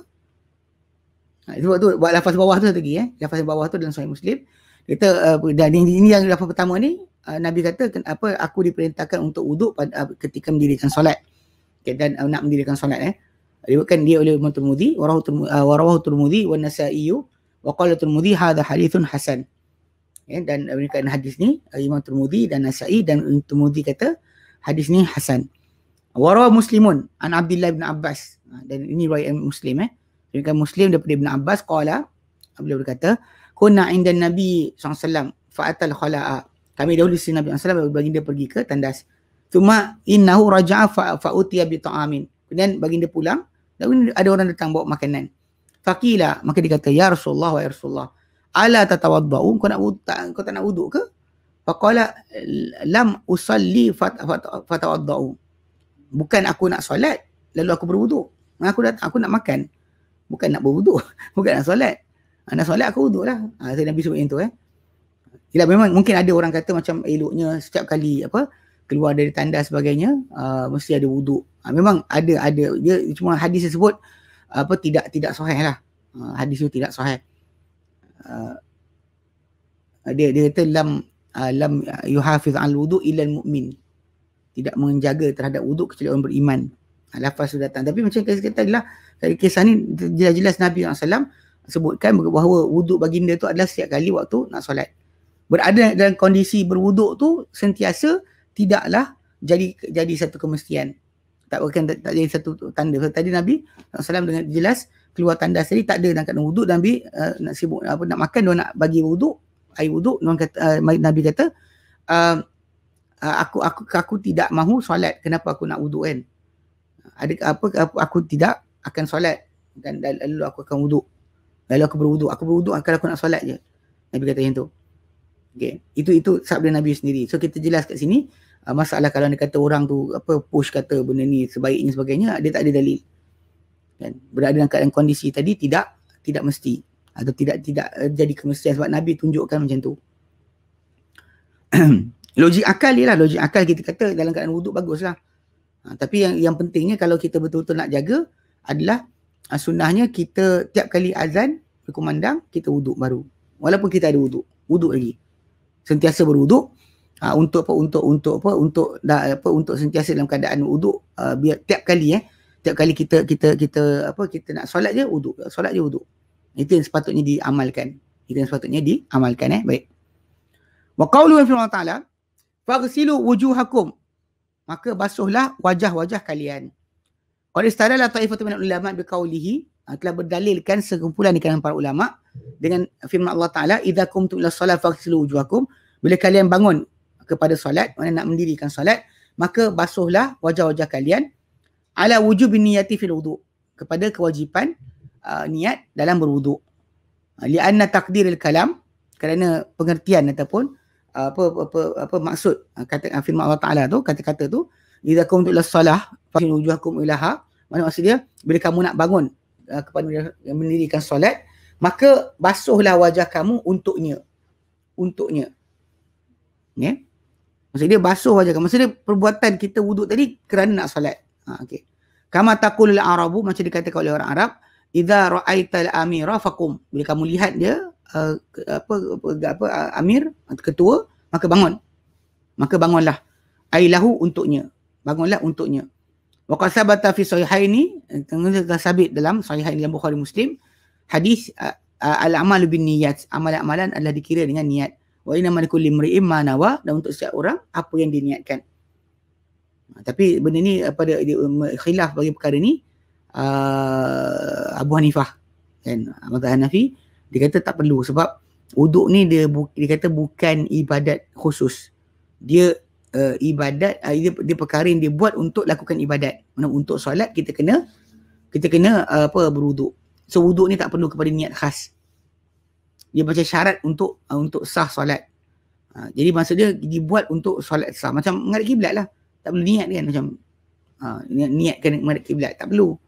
[SPEAKER 1] Ha, sebab tu buat lafaz bawah tu lagi eh. Lafaz bawah tu dalam sahih Muslim. Kita uh, dan ini, ini yang lafaz pertama ni uh, Nabi kata apa aku diperintahkan untuk wuduk pada uh, ketika mendirikan solat. Dan uh, nak mendirikan solat eh. Diriwayatkan dia oleh Imam Tirmizi, warahu uh, warahu Tirmizi wa Nasa'i wa qala Tirmizi hadha hadithun hasan. Ya, dan mereka hadis ni uh, Imam Tirmizi dan Nasa'i dan Tirmizi kata hadis ni hasan. Warahu Muslimun an Abdullah bin Abbas. Uh, dan ini riwayat Muslim eh. Riwayat Muslim daripada Ibn Abbas qala beliau berkata kunna inda Nabi SAW fa'atal khala'a. Kami dahulu si Nabi SAW baginda pergi ke tandas. Cuma innahu raja'a fa'utiya bi ta'amin. Kemudian baginda pulang dan ada orang datang bawa makanan. Fakila maka dia kata ya Rasulullah wa ya Rasulullah ala tatawaddau? Kau nak wuduk kau tak nak wuduk ke? Faqala lam usalli fatawaddau. Bukan aku nak solat lalu aku berwuduk aku dah aku nak makan. Bukan nak berwuduk bukan nak solat. Ha, nak solat aku wuduk lah. Ha, saya Nabi sebut yang tu eh. Yelah, memang mungkin ada orang kata macam eloknya setiap kali apa keluar dari tanda sebagainya uh, mesti ada wuduk. Ha, memang ada ada dia cuma hadis tersebut apa tidak tidak sahih lah. Uh, hadis itu tidak sahih. Uh, dia dia kata lam uh, lam yuhafiz al wudu illa al mu'min tidak menjaga terhadap wuduk kecuali orang beriman uh, lafaz sudah datang tapi macam kita kata adalah kisah ni jelas-jelas Nabi SAW sebutkan bahawa wuduk baginda tu adalah setiap kali waktu nak solat berada dalam kondisi berwuduk tu sentiasa tidaklah jadi jadi satu kemestian. Tak bukan tak, tak jadi satu tanda. So, tadi Nabi SAW dengan jelas keluar tandas tadi tak ada nak kena wuduk Nabi uh, nak sibuk apa nak makan dia nak bagi wuduk air wuduk dia kata uh, Nabi kata uh, aku aku aku tidak mahu solat. Kenapa aku nak wuduk kan? Ada apa aku, aku tidak akan solat. Dan lalu aku akan wuduk. Lalu aku berwuduk. Aku berwuduk kalau aku nak solat je. Nabi kata yang tu. Okey. Itu itu sabda Nabi sendiri. So kita jelas kat sini uh, masalah kalau dia kata orang tu apa push kata benda ni sebaiknya sebagainya dia tak ada dalil. Kan? Berada dalam keadaan kondisi tadi tidak tidak mesti. Atau tidak tidak uh, jadi kemestian sebab nabi tunjukkan macam tu. Logik akal dia lah. Logik akal kita kata dalam keadaan wuduk baguslah. Ha, tapi yang yang pentingnya kalau kita betul-betul nak jaga adalah uh, sunnahnya kita tiap kali azan berkumandang kita wuduk baru. Walaupun kita ada wuduk wuduk lagi. Sentiasa berwuduk uh, untuk apa untuk untuk apa untuk dah, apa untuk sentiasa dalam keadaan wuduk uh, biar tiap kali eh Setiap kali kita kita kita apa kita nak solat je wuduk, solat je wuduk. Itu yang sepatutnya diamalkan. Itu yang sepatutnya diamalkan eh. Baik. Wa qawlu fi Allah Ta'ala faghsilu wujuhakum. Maka basuhlah wajah-wajah kalian. Qad istadalla ta'ifatu min ulama bi qawlihi ha, telah berdalilkan sekumpulan di kalangan para ulama dengan firman Allah Taala idza kumtum ila solat faghsilu wujuhakum bila kalian bangun kepada solat mana nak mendirikan solat maka basuhlah wajah-wajah kalian ala wujub niyati fil wudu kepada kewajipan uh, niat dalam berwuduk uh, li anna taqdiril kalam kerana pengertian ataupun uh, apa, apa apa maksud uh, kata uh, firman Allah Taala tu kata-kata tu idza kuntum ila salah fa wujuhakum ilaha. Mana maksud dia? Bila kamu nak bangun uh, kepada mendirikan solat maka basuhlah wajah kamu untuknya. Untuknya. Ya? yeah? Maksud dia basuh wajah kamu maksud dia perbuatan kita wuduk tadi kerana nak solat ha, okay. Kama taqulul arabu macam dikatakan oleh orang Arab, idza ra'aital amira faqum. Bila kamu lihat dia uh, apa, apa apa amir atau ketua, maka bangun. Maka bangunlah. Ailahu untuknya. Bangunlah untuknya. Wa qad sabata fi sahihaini, telah sabit dalam sahihain dalam Bukhari Muslim, hadis uh, uh, al-amalu bin niyat. Amalan-amalan adalah dikira dengan niat. Wa inna ma likulli imri'in ma nawa dan untuk setiap orang apa yang diniatkan. Ha, tapi benda ni pada khilaf bagi perkara ni uh, Abu Hanifah kan Mazhab Hanafi dia kata tak perlu sebab wuduk ni dia bu, dia kata bukan ibadat khusus. Dia uh, ibadat uh, dia, dia perkara yang dia buat untuk lakukan ibadat. Mana untuk solat kita kena kita kena uh, apa berwuduk. So wuduk ni tak perlu kepada niat khas. Dia macam syarat untuk uh, untuk sah solat. Uh, jadi maksud dia dibuat untuk solat sah. Macam menghadap kiblat lah. Tak perlu niat kan macam niat, niatkan menghadap kiblat. Tak perlu.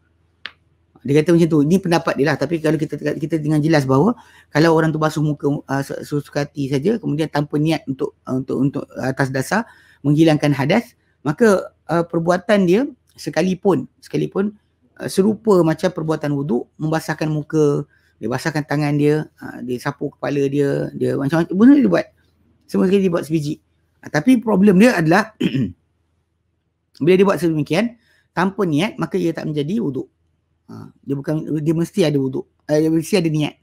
[SPEAKER 1] Dia kata macam tu. Ni pendapat dia lah. Tapi kalau kita kita dengan jelas bahawa kalau orang tu basuh muka uh, sesuka hati saja kemudian tanpa niat untuk uh, untuk untuk atas dasar menghilangkan hadas maka uh, perbuatan dia sekalipun sekalipun uh, serupa macam perbuatan wuduk membasahkan muka dia basahkan tangan dia uh, dia sapu kepala dia dia macam-macam benda dia buat semua sekali dia buat sebiji uh, tapi problem dia adalah Bila dia buat sedemikian tanpa niat maka ia tak menjadi wuduk. Ha, dia bukan dia mesti ada wuduk. Uh, dia mesti ada niat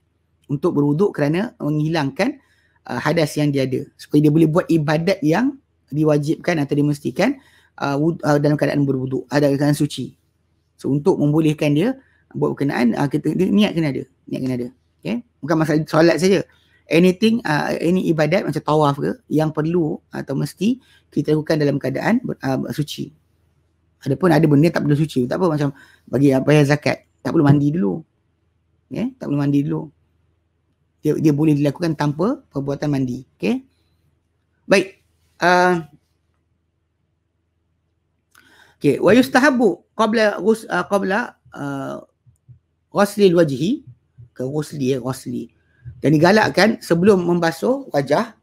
[SPEAKER 1] untuk berwuduk kerana menghilangkan uh, hadas yang dia ada supaya dia boleh buat ibadat yang diwajibkan atau dimestikan uh, wud, uh, dalam keadaan berwuduk, ada keadaan suci. So untuk membolehkan dia buat berkenaan uh, kita niat kena ada, niat kena ada. Okay? Bukan masalah solat saja. Anything uh, any ibadat macam tawaf ke yang perlu atau mesti kita lakukan dalam keadaan uh, suci. Adapun ada benda tak perlu suci. Tak apa macam bagi bayar zakat. Tak perlu mandi dulu. Okay? Tak perlu mandi dulu. Dia, dia boleh dilakukan tanpa perbuatan mandi. Okay? Baik. Uh, okay. Wa yustahabu qabla, qabla ghasli wajhi ke ghusli ya, ghusli. Dan digalakkan sebelum membasuh wajah.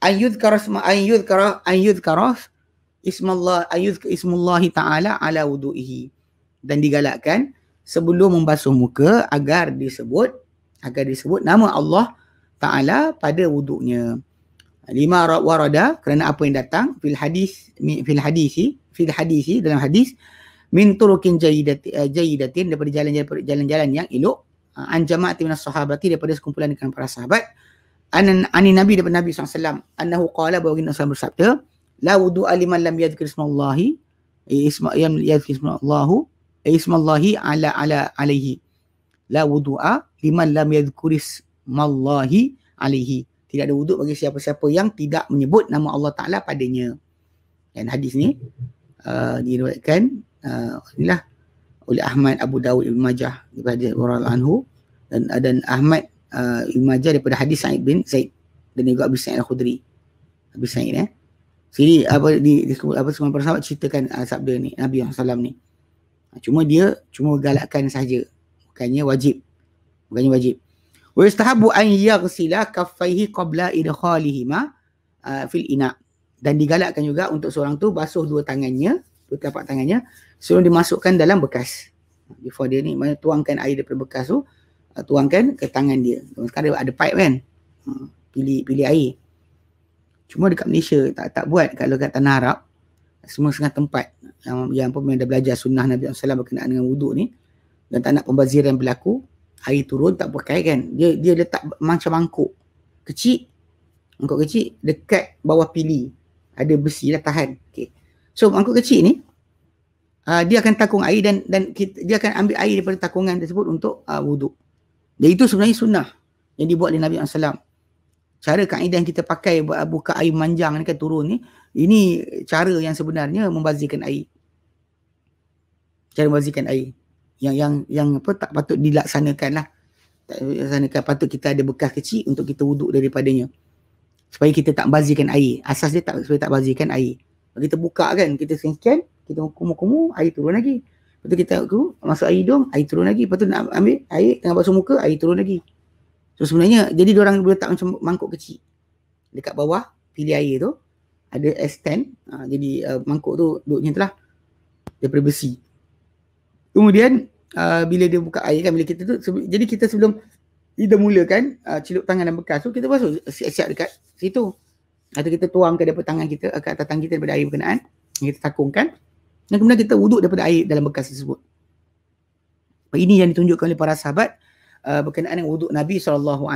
[SPEAKER 1] Ayyud karasma ayyud kara ayyud karas ismallah ayuz ismullah taala ala wudu'ihi. Dan digalakkan sebelum membasuh muka agar disebut agar disebut nama Allah taala pada wuduknya lima warada kerana apa yang datang fil hadis fil hadisi fil hadisi dalam hadis min turukin eh, jayyidatin daripada jalan-jalan jalan-jalan yang elok. Eh, an jama'ati minas sahabati daripada sekumpulan dengan para sahabat. An ani nabi daripada nabi SAW annahu qala bahawa Nabi SAW bersabda la wudu aliman lam yadhkir ismallahi isma yam yadhkir ismallahu ismallahi ala ala alaihi. La wudu'a liman lam yadhkur ismallahi alaihi. Tidak ada wuduk bagi siapa-siapa yang tidak menyebut nama Allah Taala padanya. Dan hadis ni uh, diriwayatkan uh, inilah oleh Ahmad Abu Dawud Ibn Majah daripada Waral Anhu dan dan Ahmad uh, Ibn Majah daripada hadis Sa'id bin Zaid dan juga Abu Sa'id Al-Khudri Abu Sa'id eh Sini apa di, di apa semua para sahabat ceritakan uh, sabda ni Nabi SAW ni. Ah, cuma dia cuma galakkan saja. Bukannya wajib. Bukannya wajib. Wa yastahabu an yaghsila kaffaihi qabla idkhalihi ma uh, fil ina. Dan digalakkan juga untuk seorang tu basuh dua tangannya, dua tapak tangannya sebelum dimasukkan dalam bekas. Before dia ni mana tuangkan air daripada bekas tu, uh, tuangkan ke tangan dia. Sekarang ada pipe kan. Uh, pilih pilih air. Cuma dekat Malaysia tak tak buat kalau kat tanah Arab semua setengah tempat yang yang pun dah belajar sunnah Nabi SAW berkenaan dengan wuduk ni dan tak nak pembaziran berlaku air turun tak pakai kan dia dia letak macam mangkuk kecil mangkuk kecil dekat bawah pili ada besi lah tahan okay. so mangkuk kecil ni uh, dia akan takung air dan dan kita, dia akan ambil air daripada takungan tersebut untuk uh, wuduk dan itu sebenarnya sunnah yang dibuat oleh Nabi SAW cara kaedah yang kita pakai buka air manjang ni kan turun ni ini cara yang sebenarnya membazirkan air. Cara membazirkan air. Yang yang yang apa tak patut dilaksanakan lah. Tak dilaksanakan patut kita ada bekas kecil untuk kita wuduk daripadanya. Supaya kita tak bazirkan air. Asas dia tak supaya tak bazirkan air. Kita buka kan kita scan kita kumu-kumu air turun lagi lepas tu kita aku masuk air hidung air turun lagi lepas tu nak ambil air tengah basuh muka air turun lagi So sebenarnya jadi orang boleh letak macam mangkuk kecil. Dekat bawah pilih air tu ada stand. Ha, jadi uh, mangkuk tu duduknya telah daripada besi. Kemudian uh, bila dia buka air kan bila kita tu jadi kita sebelum kita mulakan uh, celup tangan dan bekas tu kita basuh siap-siap dekat situ. Atau kita tuang ke depan tangan kita ke atas tangan kita daripada air berkenaan. Kita takungkan. Dan kemudian kita wuduk daripada air dalam bekas tersebut. Ini yang ditunjukkan oleh para sahabat uh, berkenaan dengan wuduk Nabi SAW.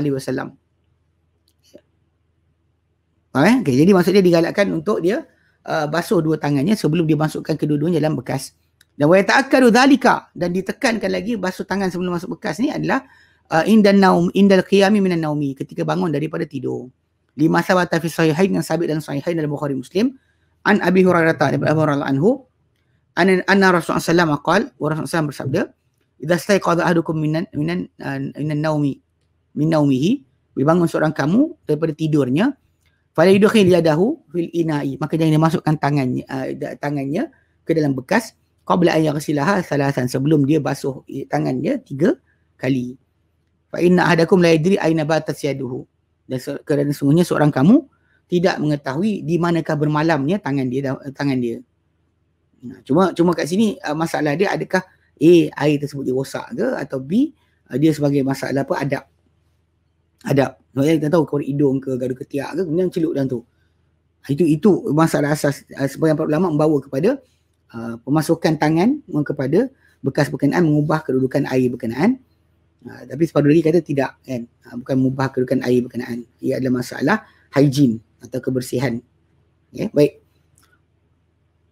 [SPEAKER 1] Eh? Okay, jadi maksudnya digalakkan untuk dia uh, basuh dua tangannya sebelum dia masukkan kedua-duanya dalam bekas. Dan wa yata'akkadu dhalika dan ditekankan lagi basuh tangan sebelum masuk bekas ni adalah uh, indan naum indal qiyami minan naumi ketika bangun daripada tidur. Lima sabata fi sahihain yang sabit dalam sahihain dalam Bukhari Muslim an Abi Hurairah daripada Abu Hurairah anhu an anna Rasulullah sallallahu alaihi wasallam wa Rasulullah bersabda idza staiqadha ahadukum minan minan uh, minan naumi min naumihi bangun seorang kamu daripada tidurnya fala yudkhil yadahu fil ina'i maka jangan dia masukkan tangannya uh, tangannya ke dalam bekas qabla an yaghsilaha salasan sebelum dia basuh tangan dia tiga kali. Fa inna ahadakum la yadri aina batat yaduhu. Dan kerana sungguhnya seorang kamu tidak mengetahui di manakah bermalamnya tangan dia tangan dia. Cuma cuma kat sini uh, masalah dia adakah A air tersebut dia rosak ke atau B uh, dia sebagai masalah apa adab. Adab. Maksudnya kita tahu kau hidung ke gaduh ketiak ke kemudian celup dalam tu. Itu itu masalah asas uh, sebagian para ulama membawa kepada uh, pemasukan tangan kepada bekas berkenaan mengubah kedudukan air berkenaan. Uh, tapi sepadu lagi kata tidak kan. Uh, bukan mengubah kedudukan air berkenaan. Ia adalah masalah hygiene atau kebersihan. Ya, yeah, baik.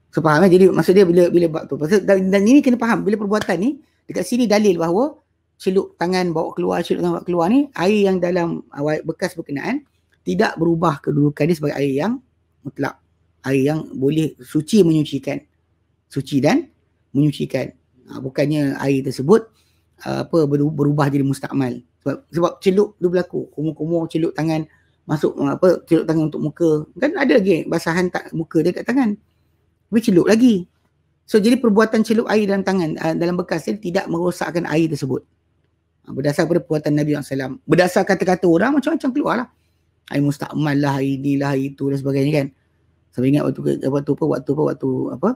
[SPEAKER 1] So faham eh? Jadi maksud dia bila bila buat tu. Dan, dan ini kena faham bila perbuatan ni dekat sini dalil bahawa celup tangan bawa keluar, celup tangan bawa keluar ni air yang dalam uh, bekas berkenaan tidak berubah kedudukan dia sebagai air yang mutlak. Air yang boleh suci menyucikan suci dan menyucikan. Ha, bukannya air tersebut uh, apa berubah jadi mustakmal. Sebab, sebab celup tu berlaku. Kumur-kumur celup tangan masuk apa celup tangan untuk muka. Kan ada lagi basahan tak muka dia kat tangan. Tapi celup lagi. So jadi perbuatan celup air dalam tangan uh, dalam bekas dia tidak merosakkan air tersebut. Uh, berdasar pada perbuatan Nabi SAW. Berdasar kata-kata orang macam-macam keluar lah. Air mustakmal lah, air ni lah, air tu dan sebagainya kan. Saya ingat waktu, waktu apa, waktu apa, waktu apa,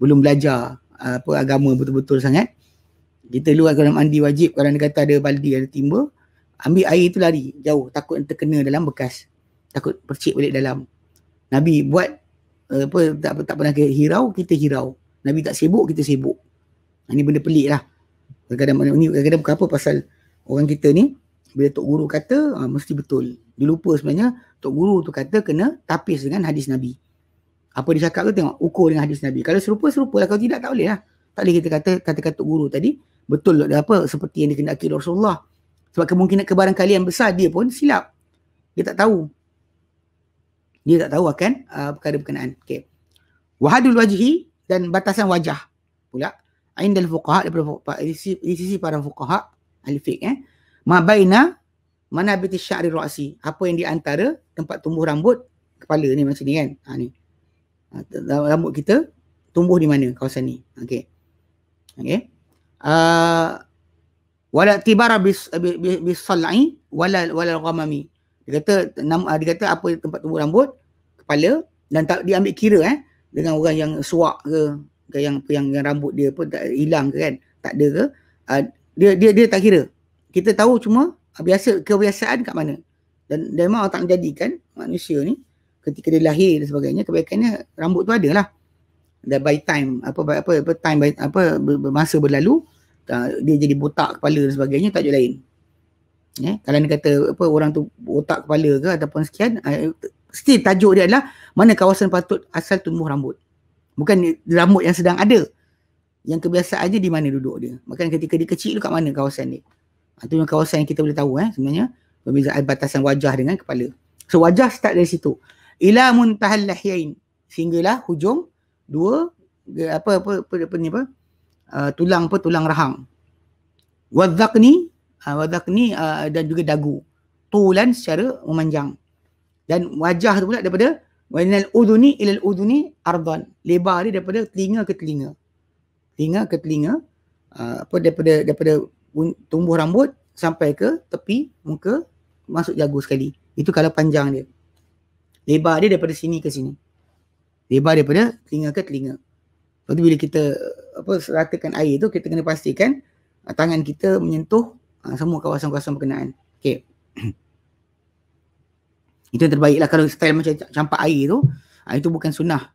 [SPEAKER 1] belum belajar uh, apa agama betul-betul sangat kita luar kalau mandi wajib kalau dia kata ada baldi ada timba ambil air tu lari jauh takut terkena dalam bekas takut percik balik dalam nabi buat apa tak tak pernah hirau kita hirau nabi tak sibuk kita sibuk ini benda pelik lah kadang-kadang ni kadang-kadang bukan apa pasal orang kita ni bila tok guru kata uh, mesti betul dia lupa sebenarnya tok guru tu kata kena tapis dengan hadis nabi apa dia cakap tu tengok ukur dengan hadis Nabi. Kalau serupa serupa lah kalau tidak tak boleh lah. Tak boleh kita kata kata-kata guru tadi betul tak apa seperti yang dikendaki Rasulullah. Sebab kemungkinan kebarangkalian besar dia pun silap. Dia tak tahu. Dia tak tahu akan uh, perkara berkenaan. Okey. Wahadul wajhi dan batasan wajah pula. Indal fuqaha daripada fuqaha, di, sisi, sisi para fuqaha ahli fiqh eh. Ma baina manabiti sya'ri ra'si. Apa yang di antara tempat tumbuh rambut kepala ni macam ni kan. Ha ni. Ha, rambut kita tumbuh di mana kawasan ni okey okey uh, wala tibara bis bis sal'i wala wala ghamami dia kata nam, uh, dia kata apa tempat tumbuh rambut kepala dan tak diambil kira eh dengan orang yang suak ke yang yang, yang rambut dia pun tak hilang ke kan tak ada ke uh, dia dia dia tak kira. Kita tahu cuma uh, biasa kebiasaan kat mana. Dan, dan memang tak menjadikan manusia ni ketika dia lahir dan sebagainya kebaikannya rambut tu ada lah dan by time apa apa apa time by, apa masa berlalu dia jadi botak kepala dan sebagainya tak ada lain eh kalau dia kata apa orang tu botak kepala ke ataupun sekian uh, still tajuk dia adalah mana kawasan patut asal tumbuh rambut. Bukan rambut yang sedang ada. Yang kebiasaannya di mana duduk dia. Makanya ketika dia kecil tu kat mana kawasan dia. Ha, yang kawasan yang kita boleh tahu eh sebenarnya. Perbezaan batasan wajah dengan kepala. So wajah start dari situ. Ila muntahal lahyain. Sehinggalah hujung dua apa apa apa, apa ni apa? Uh, tulang apa tulang rahang. Wadzaqni uh, wadzaqni uh, dan juga dagu. Tulan secara memanjang. Dan wajah tu pula daripada wainal udhuni ila udhuni ardan lebar dia daripada telinga ke telinga. Telinga ke telinga uh, apa daripada daripada tumbuh rambut sampai ke tepi muka masuk jagu sekali. Itu kalau panjang dia. Lebar dia daripada sini ke sini. Lebar daripada telinga ke telinga. Lepas tu bila kita apa ratakan air tu kita kena pastikan tangan kita menyentuh uh, semua kawasan-kawasan berkenaan. Okey. Itu yang terbaik lah kalau style macam campak air tu, uh, itu bukan sunnah.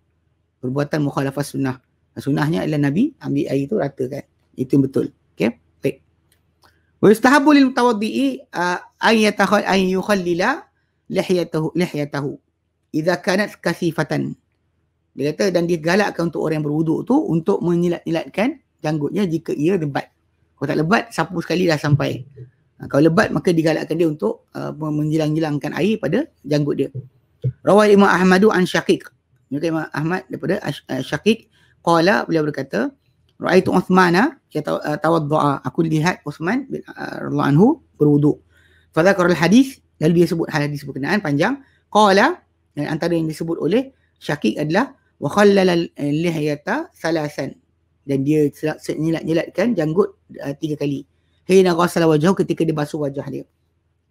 [SPEAKER 1] Perbuatan mukhalafah sunnah. Sunnahnya adalah Nabi ambil air tu ratakan. Itu yang betul. Okey. Baik. Wa yustahabu lil mutawaddi'i ay yatakhal ay yukhallila lihyatahu lihyatahu idza kanat kasifatan dia kata dan dia galakkan untuk orang yang berwuduk tu untuk menyilat-nyilatkan janggutnya jika ia lebat. Kalau tak lebat, sapu sekali dah sampai. Ha, kalau lebat, maka digalakkan dia untuk uh, menjilang-jilangkan air pada janggut dia. Rawai Imam Ahmadu an Syaqiq. Juga Imam Ahmad daripada uh, Syaqiq. Qala, beliau berkata, Ra'aitu Uthmana, uh, tawaddu'a. Aku lihat Uthman bin uh, anhu berwuduk. Fadhakar al-hadis, lalu dia sebut hadis berkenaan panjang. Qala, antara yang disebut oleh Syaqiq adalah wa khallala lihyata salasan dan dia nyelat-nyelatkan janggut uh, tiga kali. Hina ghasala wajhahu ketika dia basuh wajah dia.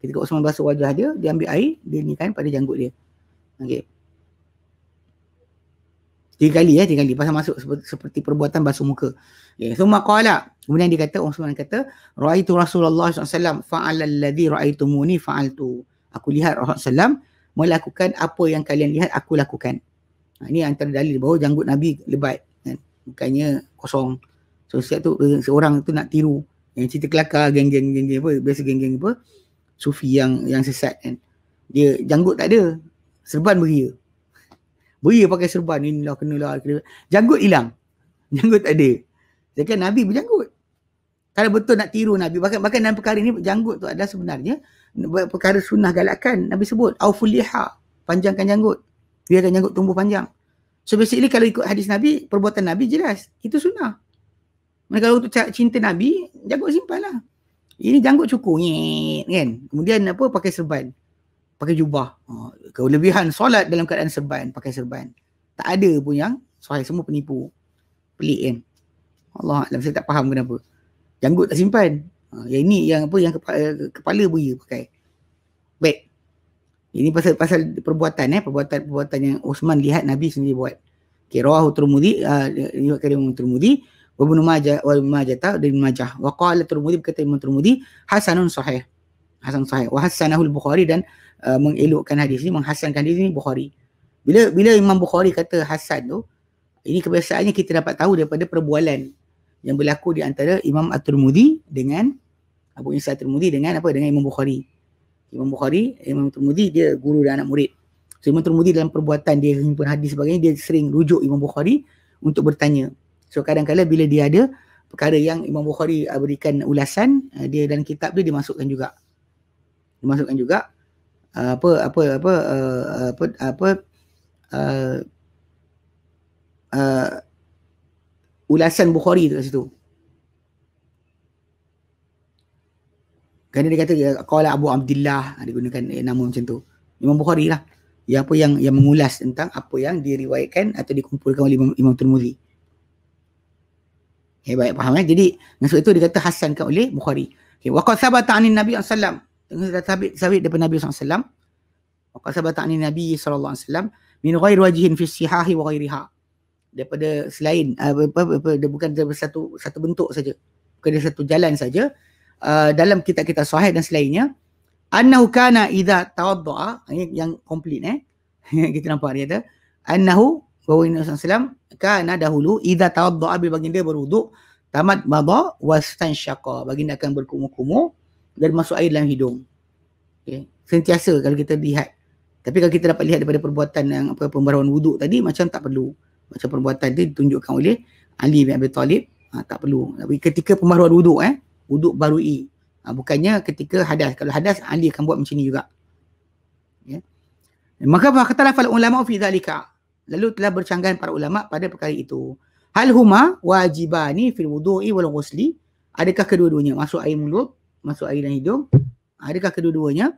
[SPEAKER 1] Ketika Osman basuh wajah dia, dia ambil air, dia ni kan pada janggut dia. Okey. Tiga kali ya, tiga kali. Pasal masuk seperti, seperti perbuatan basuh muka. Okay. So, maqala. Kemudian dia kata, Osman kata, Ra'aitu Rasulullah SAW fa'ala alladhi ra'aitumuni fa'altu. Aku lihat Rasulullah SAW melakukan apa yang kalian lihat, aku lakukan. Ha, ini antara dalil bahawa janggut Nabi lebat. Kan? Bukannya kosong. So setiap tu eh, seorang tu nak tiru. Yang cerita kelakar geng-geng geng apa. Biasa geng-geng apa. Sufi yang yang sesat kan. Dia janggut tak ada. Serban beria. Beria pakai serban. Inilah kena lah. Kena. Janggut hilang. Janggut tak ada. Kan Nabi berjanggut. Kalau betul nak tiru Nabi. Bahkan, bahkan dalam perkara ini janggut tu adalah sebenarnya perkara sunnah galakan. Nabi sebut. Auful liha. Panjangkan janggut biarkan janggut tumbuh panjang. So basically kalau ikut hadis Nabi, perbuatan Nabi jelas. Itu sunnah. Mereka kalau untuk cinta Nabi, janggut simpan lah. Ini janggut cukup. Nyet, kan? Kemudian apa? Pakai serban. Pakai jubah. Oh, kelebihan solat dalam keadaan serban. Pakai serban. Tak ada pun yang soal semua penipu. Pelik kan? Allah Allah saya tak faham kenapa. Janggut tak simpan. Ha, yang ini yang apa yang kepala, kepala buaya pakai. Baik. Ini pasal pasal perbuatan eh perbuatan perbuatan yang Uthman lihat Nabi sendiri buat. Okay, rawahu Tirmidzi uh, riwayat Imam Tirmidzi wa Ibnu Majah wa Ibnu Majah ta dan Majah. Wa qala Tirmidzi berkata Imam Tirmidzi hasanun sahih. Hasan sahih. Wa hasanahu al-Bukhari dan uh, mengelokkan hadis ini menghasankan hadis ini Bukhari. Bila bila Imam Bukhari kata hasan tu ini kebiasaannya kita dapat tahu daripada perbualan yang berlaku di antara Imam At-Tirmidzi dengan Abu Isa At-Tirmidzi dengan apa dengan Imam Bukhari. Imam Bukhari, Imam Tirmidzi dia guru dan anak murid. So Imam Tirmidzi dalam perbuatan dia himpun hadis sebagainya dia sering rujuk Imam Bukhari untuk bertanya. So kadang-kadang bila dia ada perkara yang Imam Bukhari uh, berikan ulasan, uh, dia dalam kitab dia dimasukkan juga. Dimasukkan juga uh, apa apa apa uh, apa apa uh, uh, ulasan Bukhari tu kat situ. Kerana dia kata qala Abu Abdullah dia gunakan eh, nama macam tu. Imam Bukhari lah. Yang apa yang yang mengulas tentang apa yang diriwayatkan atau dikumpulkan oleh Imam, Imam Tirmizi. Okay, baik faham eh? Jadi maksud itu dia kata hasankan oleh Bukhari. Okay, wa qad sabata 'an Nabi sallallahu alaihi wasallam. Sabit sabit daripada Nabi sallallahu alaihi wasallam. Wa qad sabata 'an Nabi wasallam min ghairi wajhin fi sihahi wa ghairiha. Daripada selain apa, apa, apa, dia bukan daripada satu satu bentuk saja. Bukan dari satu jalan saja uh, dalam kitab-kitab sahih dan selainnya annahu kana idza tawaddaa yang komplit eh. Kita nampak dia kata annahu bahawa Nabi SAW kana dahulu idza tawaddaa bila baginda berwuduk tamat mada wastansyaqa baginda akan berkumur-kumur dan masuk air dalam hidung. Okey. Sentiasa kalau kita lihat. Tapi kalau kita dapat lihat daripada perbuatan yang apa pembaruan wuduk tadi macam tak perlu. Macam perbuatan itu ditunjukkan oleh Ali bin Abi Talib ha, tak perlu. Tapi ketika pembaruan wuduk eh wuduk barui. Ha, bukannya ketika hadas. Kalau hadas, ahli akan buat macam ni juga. Ya. Maka kata lafal ulama fi zalika. Lalu telah bercanggahan para ulama pada perkara itu. Hal huma wajibani fil wudu'i wal ghusli? Adakah kedua-duanya? Masuk air mulut, masuk air dalam hidung? Adakah kedua-duanya?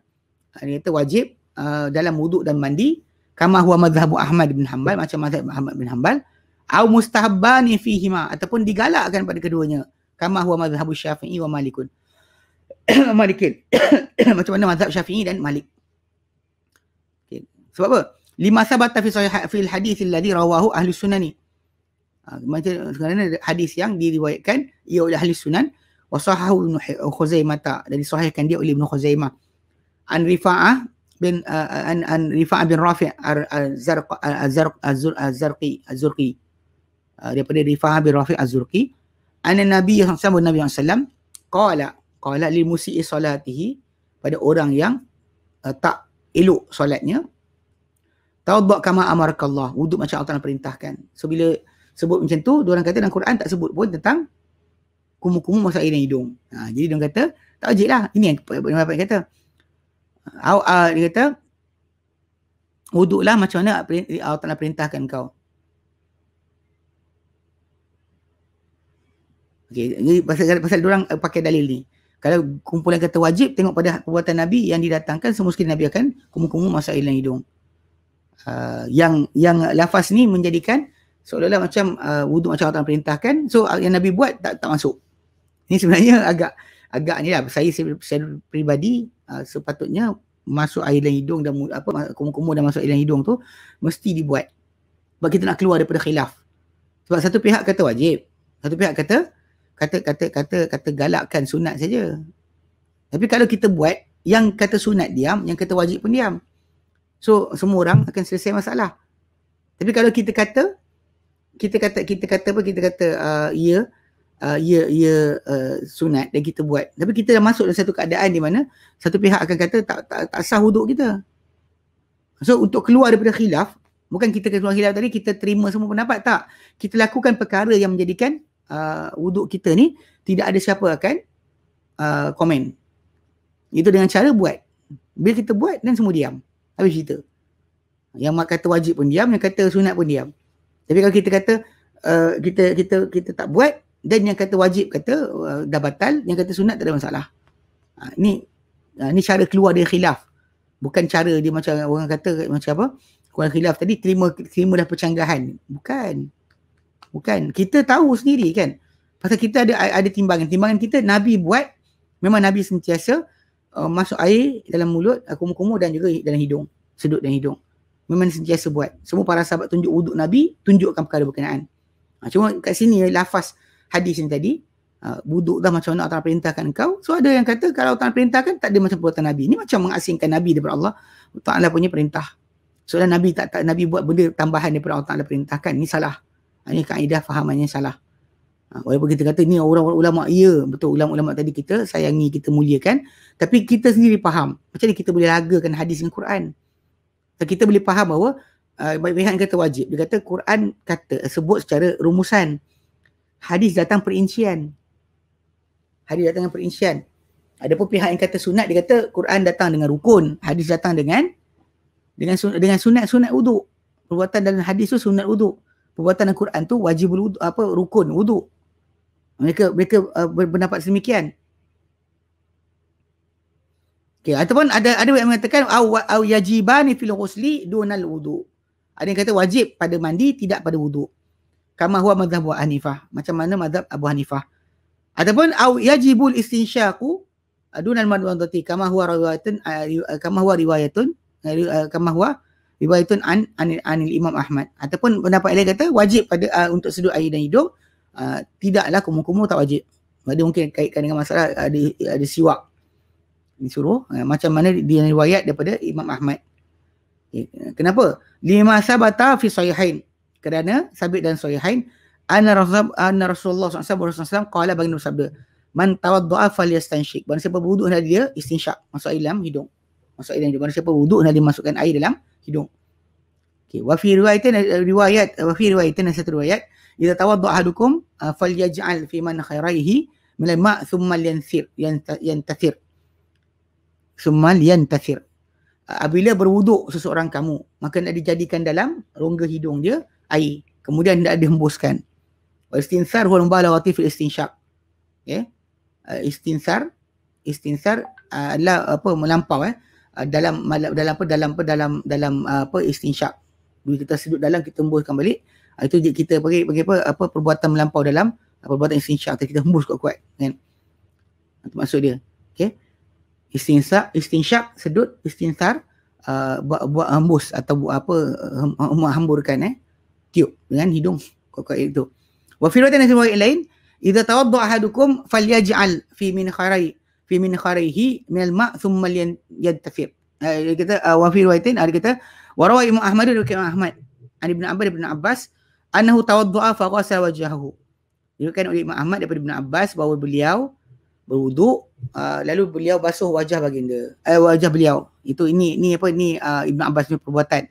[SPEAKER 1] Dia kata wajib uh, dalam wuduk dan mandi. Kama huwa madhabu Ahmad bin Hanbal. Macam madhab Ahmad bin Hanbal. Au mustahabbani fihima. Ataupun digalakkan pada keduanya kama huwa madhhabu syafi'i wa malikun. Malikin macam mana mazhab syafi'i dan malik. Okay. sebab apa? Lima sabata fi sahih fi hadis alladhi rawahu ahli sunani Ha, macam kerana hadis yang diriwayatkan ia oleh ahli sunan wa sahahu ibn Khuzaimah dan disahihkan dia oleh Ibn Khuzaimah. An Rifa'ah bin uh, an, an Rifa'ah bin Rafi' az-Zarqi az-Zurqi uh, daripada Rifa'ah bin Rafi' az-Zurqi anna Nabi sallallahu alaihi wasallam qala qala lil musii salatihi pada orang yang uh, tak elok solatnya tawaddak kama amarakallah wuduk macam Allah perintahkan so bila sebut macam tu, orang kata dalam Quran tak sebut pun tentang kumu-kumu masuk air dan hidung. Ha, jadi dia kata, tak wajib lah. Ini yang Imam kata. Aw, uh, dia kata, wuduklah macam mana Allah perintahkan kau. Okay, jadi pasal, pasal orang pakai dalil ni. Kalau kumpulan kata wajib, tengok pada perbuatan Nabi yang didatangkan, semua sekali Nabi akan kumu-kumu masuk air hidung. Uh, yang yang lafaz ni menjadikan seolah-olah macam uh, wuduk macam Allah perintahkan. So uh, yang Nabi buat tak tak masuk. Ini sebenarnya agak agak ni lah. Saya secara pribadi uh, sepatutnya masuk air dalam hidung dan apa kumur-kumur dan masuk air dalam hidung tu mesti dibuat. Sebab kita nak keluar daripada khilaf. Sebab satu pihak kata wajib satu pihak kata kata kata kata kata galakkan sunat saja. Tapi kalau kita buat yang kata sunat diam yang kata wajib pun diam. So semua orang akan selesai masalah. Tapi kalau kita kata kita kata kita kata apa? Kita kata uh, ya uh, ya ya uh, sunat dan kita buat. Tapi kita dah masuk dalam satu keadaan di mana satu pihak akan kata tak tak, tak sah wuduk kita. So untuk keluar daripada khilaf bukan kita keluar khilaf tadi kita terima semua pendapat tak. Kita lakukan perkara yang menjadikan uh, wuduk kita ni tidak ada siapa akan uh, komen itu dengan cara buat bila kita buat dan semua diam habis cerita yang mak kata wajib pun diam yang kata sunat pun diam tapi kalau kita kata uh, kita kita kita tak buat dan yang kata wajib kata uh, dah batal, yang kata sunat tak ada masalah. Ha, ni uh, ni cara keluar dari khilaf. Bukan cara dia macam orang kata macam apa? Keluar khilaf tadi terima terima dah percanggahan. Bukan. Bukan. Kita tahu sendiri kan. Pasal kita ada ada timbangan. Timbangan kita Nabi buat memang Nabi sentiasa uh, masuk air dalam mulut, uh, kumur-kumur dan juga dalam hidung. Sedut dalam hidung memang sentiasa buat. Semua para sahabat tunjuk wuduk Nabi, tunjukkan perkara berkenaan. Ha, cuma kat sini lafaz hadis ni tadi, uh, wuduk dah macam Allah perintahkan kau. So ada yang kata kalau Allah perintahkan tak ada macam perbuatan Nabi. Ini macam mengasingkan Nabi daripada Allah. Allah punya perintah. So Nabi tak, tak Nabi buat benda tambahan daripada Allah Taala perintahkan. Ini salah. Ha, ini kaedah fahamannya salah. Ha, walaupun kita kata ni orang ulama ya betul ulama-ulama tadi kita sayangi kita muliakan. Tapi kita sendiri faham. Macam ni kita boleh lagakan hadis dan Quran? Kita boleh faham bahawa uh, kata wajib. Dia kata Quran kata sebut secara rumusan. Hadis datang perincian. Hadis datang dengan perincian. Ada pun pihak yang kata sunat dia kata Quran datang dengan rukun. Hadis datang dengan dengan sunat dengan sunat sunat wuduk. Perbuatan dalam hadis tu sunat wuduk perbuatan dalam Quran tu wajib apa rukun wuduk mereka mereka uh, berpendapat sedemikian Okay, ataupun ada ada yang mengatakan au au yajibani fil ghusli dunal wudu. Ada yang kata wajib pada mandi tidak pada wudu. Kama huwa madhhab Abu Hanifah. Macam mana madhab Abu Hanifah? Ataupun au yajibul istinsyaqu dunal madwadati kama huwa riwayatun kama huwa riwayatun kama huwa riwayatun an anil, anil Imam Ahmad. Ataupun pendapat lain kata wajib pada uh, untuk seduh air dan hidung uh, tidaklah kumur-kumur tak wajib. Ada mungkin kaitkan dengan masalah ada ada siwak disuruh uh, macam mana dia riwayat daripada Imam Ahmad. Okay. Kenapa? Lima sabata fi sahihain. Kerana sabit dan sahihain anna rasul anna Rasulullah SAW SAW qala bagi sabda man tawaddaa falyastanshik. Barang siapa berwuduk dia istinsyak masuk air dalam hidung. Masuk air dalam hidung. Barang siapa hendak dia masukkan air dalam hidung. Okey, wa fi riwayatin riwayat wa fi riwayatin satu riwayat idza tawaddaa ahadukum uh, falyaj'al fi man khairaihi min al-ma' thumma yanthir yantathir Sumal yang tasir. Apabila berwuduk seseorang kamu, maka nak dijadikan dalam rongga hidung dia air. Kemudian tidak dihembuskan. Istinsar huwa mubalaghati fil istinsyaq. Okay. Uh, istinsar istinsar uh, adalah apa melampau eh uh, dalam dalam apa dalam apa dalam dalam uh, apa istinsyaq. Bila kita sedut dalam kita hembuskan balik. Uh, itu kita bagi bagi apa apa perbuatan melampau dalam perbuatan istinsyaq kita hembus kuat-kuat kan. Itu maksud dia. Okay istinsyak istinsyak sedut istinsar uh, buat buat hembus atau buat apa uh, hamburkan eh tiup dengan hidung kaedah itu. Wa fi riwayatin lain, idza tawadda ahadukum falyaj'al fi min kharai fi min kharaihi min al-ma' thumma yantafir. Uh, kita uh, wa fi riwayatin ada kita wa rawa Imam Ahmad dan Imam Ahmad an Ibn Abbas Ibn Abbas annahu tawadda'a fa ghasala wajhahu. Diriwayatkan oleh Imam Ahmad daripada Ibn Abbas bahawa beliau berwuduk uh, lalu beliau basuh wajah baginda eh wajah beliau itu ini ni apa ni uh, Ibn Abbas punya perbuatan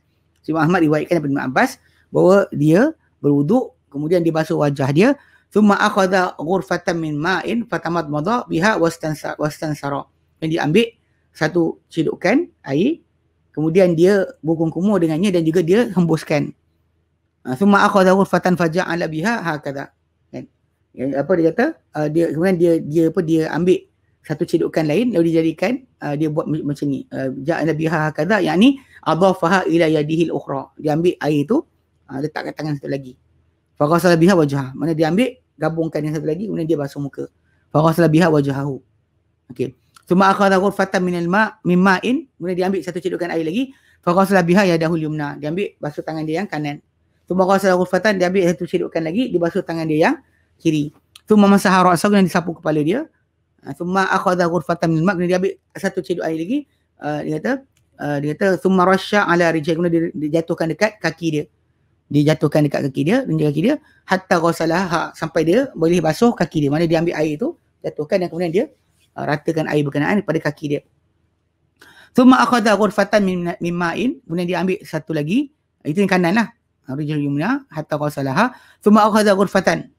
[SPEAKER 1] so, Imam Ahmad riwayatkan daripada Ibn Abbas bahawa dia berwuduk kemudian dia basuh wajah dia thumma akhadha ghurfatan min ma'in fatamat madha biha wastansara dan dia ambil satu cedukan air kemudian dia bukung kumur dengannya dan juga dia hembuskan. Thumma akhadha ghurfatan faja'ala biha hakadha yang apa dia kata? Uh, dia kemudian dia dia apa dia ambil satu cedukan lain lalu dijadikan uh, dia buat macam ni. Uh, ja'ala biha hakadha yakni adafaha ila yadihi al-ukhra dia ambil air tu uh, letak kat tangan satu lagi. Fa ghasala biha wajhah. Mana dia ambil gabungkan yang satu lagi kemudian dia basuh muka. Fa ghasala biha wajhahu. Okey. Thumma akhadha ghurfatan min al-ma' min ma'in. Kemudian dia ambil satu cedukan air lagi. Fa ghasala biha yadahu yumna. Dia ambil basuh tangan dia yang kanan. Thumma ghasala ghurfatan dia ambil satu cedukan lagi. Dia basuh tangan dia yang kiri. Thumma masaha ra'sahu dan disapu kepala dia. Thumma akhadha ghurfatan min ma' dia ambil satu ceduk air lagi. Uh, dia kata uh, dia kata thumma rasya ala rijal. Kemudian dia, dia jatuhkan dekat kaki dia. Dia jatuhkan dekat kaki dia dan kaki dia hatta ghasalah ha, sampai dia boleh basuh kaki dia. Mana dia ambil air tu jatuhkan dan kemudian dia uh, ratakan air berkenaan pada kaki dia. Thumma akhadha ghurfatan min min ma'in kemudian dia ambil satu lagi itu yang kanan lah. Rijal yumna hatta ghasalah thumma akhadha ghurfatan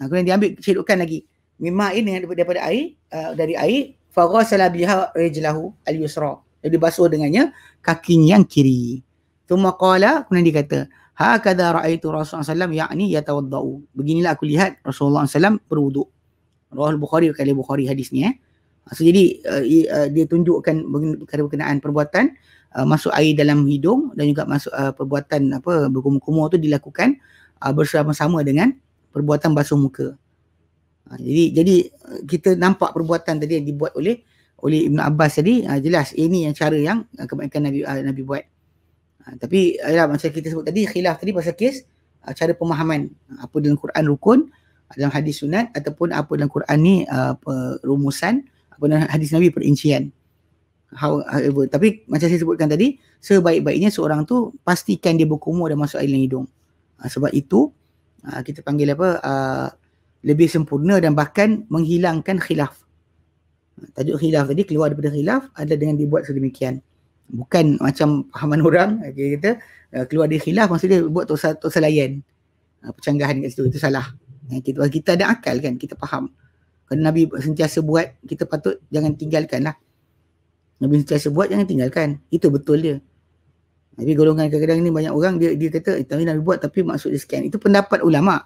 [SPEAKER 1] Ha, kemudian dia ambil celukan lagi. Mimma ini daripada, air, uh, dari air, faghasala biha rijlahu al-yusra. Jadi basuh dengannya kakinya yang kiri. Tuma qala, kemudian dia kata, hakadha ra'aitu Rasulullah SAW yakni yatawadda'u. Beginilah aku lihat Rasulullah SAW berwuduk. Rawal Bukhari kali Bukhari hadis ni eh. Ha, so jadi uh, uh, dia tunjukkan perkara berkenaan perbuatan uh, masuk air dalam hidung dan juga masuk uh, perbuatan apa berkumur-kumur tu dilakukan uh, bersama-sama dengan perbuatan basuh muka. Ha, jadi jadi kita nampak perbuatan tadi yang dibuat oleh oleh Ibn Abbas tadi ha, jelas ini yang cara yang ha, kebanyakan Nabi ha, Nabi buat. Ha, tapi ya, macam kita sebut tadi khilaf tadi pasal kes ha, cara pemahaman ha, apa dalam Quran rukun dalam hadis sunat ataupun apa dalam Quran ni apa rumusan apa dalam hadis Nabi perincian. However, tapi macam saya sebutkan tadi sebaik-baiknya seorang tu pastikan dia berkumur dan masuk air dalam hidung. Ha, sebab itu uh, kita panggil apa uh, lebih sempurna dan bahkan menghilangkan khilaf. Tajuk khilaf tadi keluar daripada khilaf ada dengan dibuat sedemikian. Bukan macam pahaman orang okay, kita uh, keluar dari khilaf maksudnya buat tosa tosa layan. Uh, percanggahan kat situ itu salah. Uh, kita kita ada akal kan kita faham. Kalau Nabi sentiasa buat kita patut jangan tinggalkan lah. Nabi sentiasa buat jangan tinggalkan. Itu betul dia. Tapi golongan kadang-kadang ni banyak orang dia dia kata eh, tapi Nabi buat tapi maksud dia sekian. Itu pendapat ulama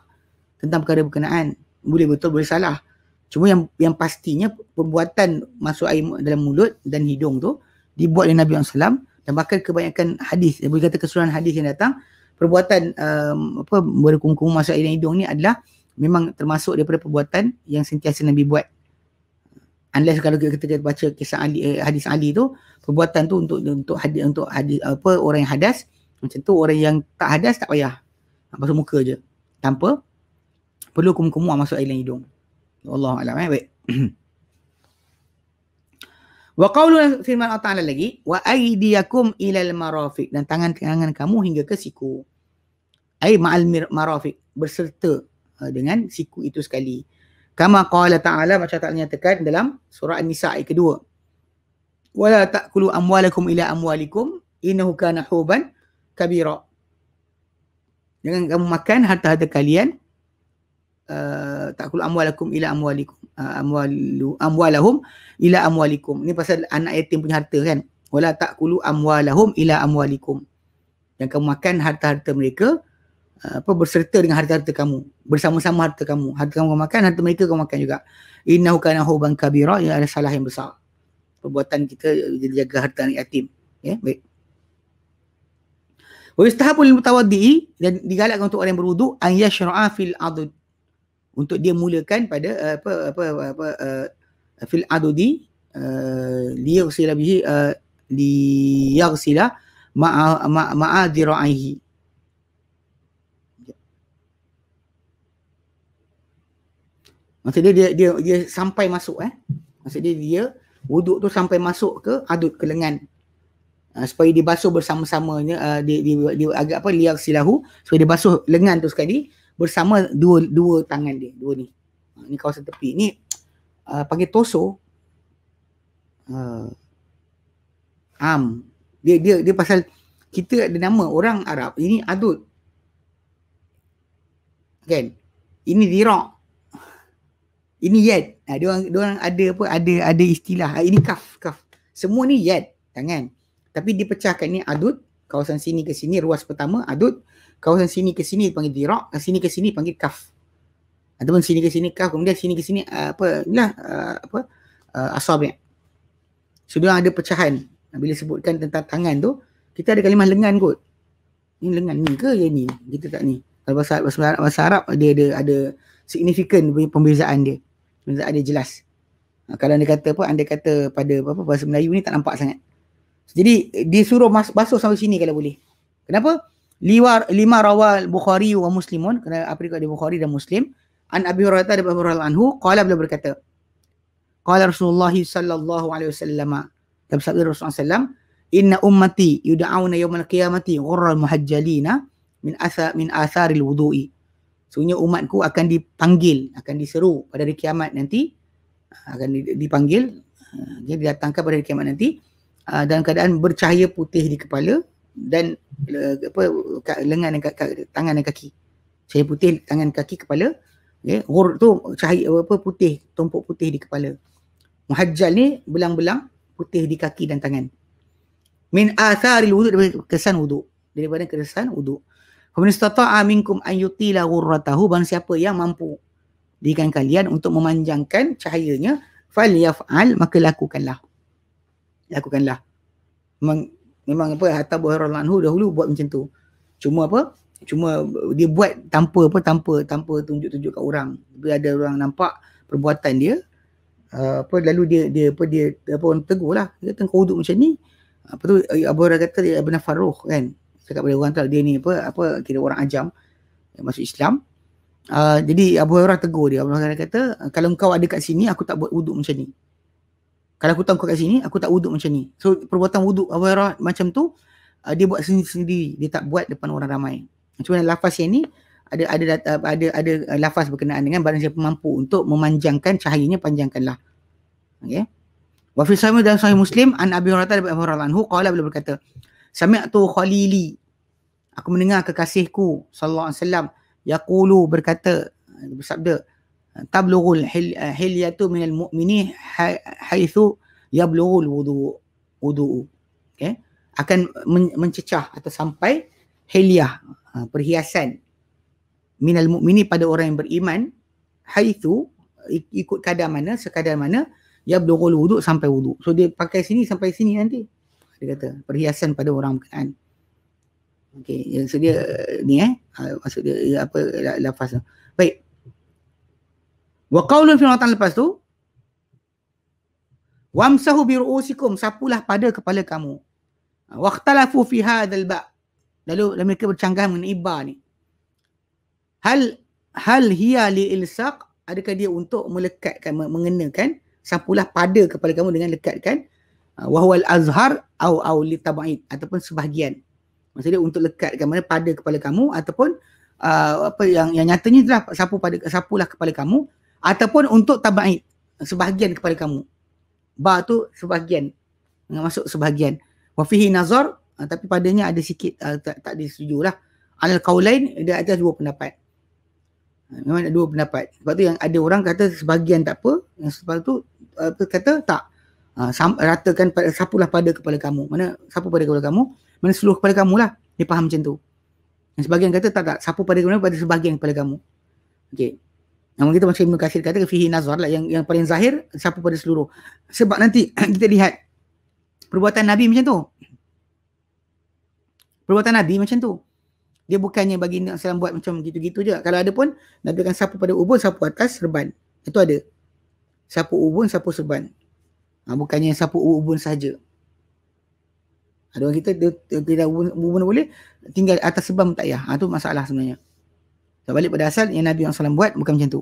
[SPEAKER 1] tentang perkara berkenaan. Boleh betul boleh salah. Cuma yang yang pastinya perbuatan masuk air dalam mulut dan hidung tu dibuat oleh Nabi SAW dan bahkan kebanyakan hadis, boleh kata keseluruhan hadis yang datang perbuatan um, apa berkumkum masuk air dalam hidung ni adalah memang termasuk daripada perbuatan yang sentiasa Nabi buat. Unless kalau kita, kita baca kisah Ali, eh, hadis Ali tu perbuatan tu untuk untuk hadis untuk hadis apa orang yang hadas macam tu orang yang tak hadas tak payah. Basuh muka je. Tanpa perlu kum-kumu masuk air dalam hidung. Allah alam eh baik wa qawlu firman Allah Ta'ala lagi wa aydiyakum ilal marafiq dan tangan-tangan kamu hingga ke siku ai ma'al marafiq berserta uh, dengan siku itu sekali Kama qala ta'ala macam tak nyatakan dalam surah An-Nisa ayat kedua. Wala ta'kulu amwalakum ila amwalikum innahu kana huban kabira. Jangan kamu makan harta-harta kalian uh, ta'kulu amwalakum ila amwalikum amwalu amwalahum ila amwalikum. Ini pasal anak yatim punya harta kan. Wala ta'kulu amwalahum ila amwalikum. Yang kamu makan harta-harta mereka apa berserta dengan harta-harta kamu. Bersama-sama harta kamu. Harta kamu makan harta mereka kamu makan juga. Innahu kana huban kabira ia adalah salah yang besar. Perbuatan kita jaga harta anak yatim. Ya baik. Wa yustahabul mutawaddi dan digalakkan untuk orang yang berwuduk an yashra'a fil adud untuk dia mulakan pada apa apa apa uh, fil adudi uh, liyaghsila bihi uh, liyaghsila ma'a ma'a diraihi Maksudnya dia dia dia sampai masuk eh. Maksudnya dia, dia wuduk tu sampai masuk ke adut ke lengan. Uh, supaya dia basuh bersama-samanya uh, dia, dia, dia, agak apa liak silahu supaya dia basuh lengan tu sekali bersama dua dua tangan dia dua ni. Uh, ni kawasan tepi. Ni uh, panggil toso. Uh, am. Dia dia dia pasal kita ada nama orang Arab ini adut. Kan? Ini dirak ini yad. Ha, dia orang dia orang ada apa ada ada istilah. Ha, ini kaf kaf. Semua ni yad tangan. Tapi dipecahkan ni adud kawasan sini ke sini ruas pertama adud kawasan sini ke sini panggil dirak, sini ke sini panggil kaf. Ataupun sini ke sini kaf kemudian sini ke sini uh, apa lah uh, apa uh, asabi. Sudah ada pecahan. Bila sebutkan tentang tangan tu, kita ada kalimah lengan kot. Ni lengan ni ke yang ni? Kita tak ni. Kalau bahasa, bahasa, bahasa Arab dia ada ada signifikan pembezaan dia. Maksudnya ada jelas. Kalau anda kata apa, anda kata pada apa, bahasa Melayu ni tak nampak sangat. Jadi dia suruh mas, basuh sampai sini kalau boleh. Kenapa? Liwar, lima rawal Bukhari wa Muslimun. Kerana apa dia Bukhari dan Muslim. An Abi Hurairah dan Abu Hurairah anhu. Qala beliau berkata. Qala Rasulullah sallallahu alaihi wasallam. Dalam sabda Rasulullah sallam. Inna ummati yuda'awna yawmal qiyamati ghurral muhajjalina min asa min asaril wudu'i. Sungguhnya umatku akan dipanggil, akan diseru pada hari kiamat nanti. Akan dipanggil, dia didatangkan pada hari kiamat nanti. Ah, dalam keadaan bercahaya putih di kepala dan apa lengan dan tangan dan kaki. Cahaya putih tangan kaki kepala. Okay. Ghur tu cahaya apa putih, tumpuk putih di kepala. Muhajjal ni belang-belang putih di kaki dan tangan. Min atharil wudu daripada kesan wudu. Daripada kesan wudu. Faman istata'a minkum an yutila ghurratahu barang siapa yang mampu dengan kalian untuk memanjangkan cahayanya falyaf'al maka lakukanlah. Lakukanlah. Memang apa hatta Buhairah anhu dahulu buat macam tu. Cuma apa? Cuma dia buat tanpa apa tanpa tanpa tunjuk-tunjuk kat orang. Bila ada orang nampak perbuatan dia uh, apa lalu dia dia apa dia apa orang tegur lah. Dia kata kau macam ni. Apa tu Abu Hurairah kata dia Ibn Farruh kan cakap pada orang tak dia ni apa apa kira orang ajam yang masuk Islam uh, jadi Abu Hurairah tegur dia Abu Hurairah kata kalau engkau ada kat sini aku tak buat wuduk macam ni kalau aku tahu kau kat sini aku tak wuduk macam ni. So perbuatan wuduk Abu Hurairah macam tu uh, dia buat sendiri-sendiri dia tak buat depan orang ramai. Cuma lafaz yang ni ada ada ada ada, ada lafaz berkenaan dengan barang siapa mampu untuk memanjangkan cahayanya panjangkanlah. Okey? Wa fi sahih dan sahih muslim an abi hurairah dan abu hurairah anhu qala beliau berkata Sami'tu khalili. Aku mendengar kekasihku sallallahu alaihi wasallam yaqulu berkata bersabda tablughul hilyatu minal mu'mini haitsu yablughul wudu wudu. Okay. Akan mencecah atau sampai hilyah ha, perhiasan minal mu'mini pada orang yang beriman haitsu ikut kadar mana sekadar mana yablughul wudu sampai wudu. So dia pakai sini sampai sini nanti dia kata perhiasan pada orang berkenaan okey yang so dia ni eh ha, maksud dia ya, apa lafaz baik wa qaulun fi matan lepas tu wamsahu bi ru'usikum sapulah pada kepala kamu. Waqtalafu fi hadzal ba. Lalu mereka bercanggah mengenai ba ni. Hal hal hiya li ilsaq? Adakah dia untuk melekatkan mengenakan sapulah pada kepala kamu dengan lekatkan? Ah, wahwal azhar au au li tabaid ataupun sebahagian. Maksudnya untuk lekatkan mana pada kepala kamu ataupun uh, apa yang yang nyatanya itulah sapu pada sapulah kepala kamu ataupun untuk tabaid sebahagian kepala kamu ba tu sebahagian masuk sebahagian wa fihi nazar uh, tapi padanya ada sikit uh, tak tak disetujulah al qaulain dia ada dua pendapat memang ada dua pendapat sebab tu yang ada orang kata sebahagian tak apa yang sebab tu uh, kata tak uh, ratakan pada, sapulah pada kepala kamu. Mana sapu pada kepala kamu, mana seluruh kepala kamu lah. Dia faham macam tu. Yang sebagian kata tak tak, sapu pada kepala pada sebahagian kepala kamu. Okey. Namun kita macam Ibn Qasir kata, fihi nazar lah. Yang, yang paling zahir, sapu pada seluruh. Sebab nanti kita lihat perbuatan Nabi macam tu. Perbuatan Nabi macam tu. Dia bukannya bagi Nabi SAW buat macam gitu-gitu je. Kalau ada pun, Nabi akan sapu pada ubun, sapu atas, serban. Itu ada. Sapu ubun, sapu serban. Ha, bukannya sapu ubun saja. Ada orang kita dia, dia, dia ubun, ubun boleh tinggal atas sebam tak payah. Ha, tu masalah sebenarnya. So, balik pada asal yang Nabi SAW buat bukan macam tu.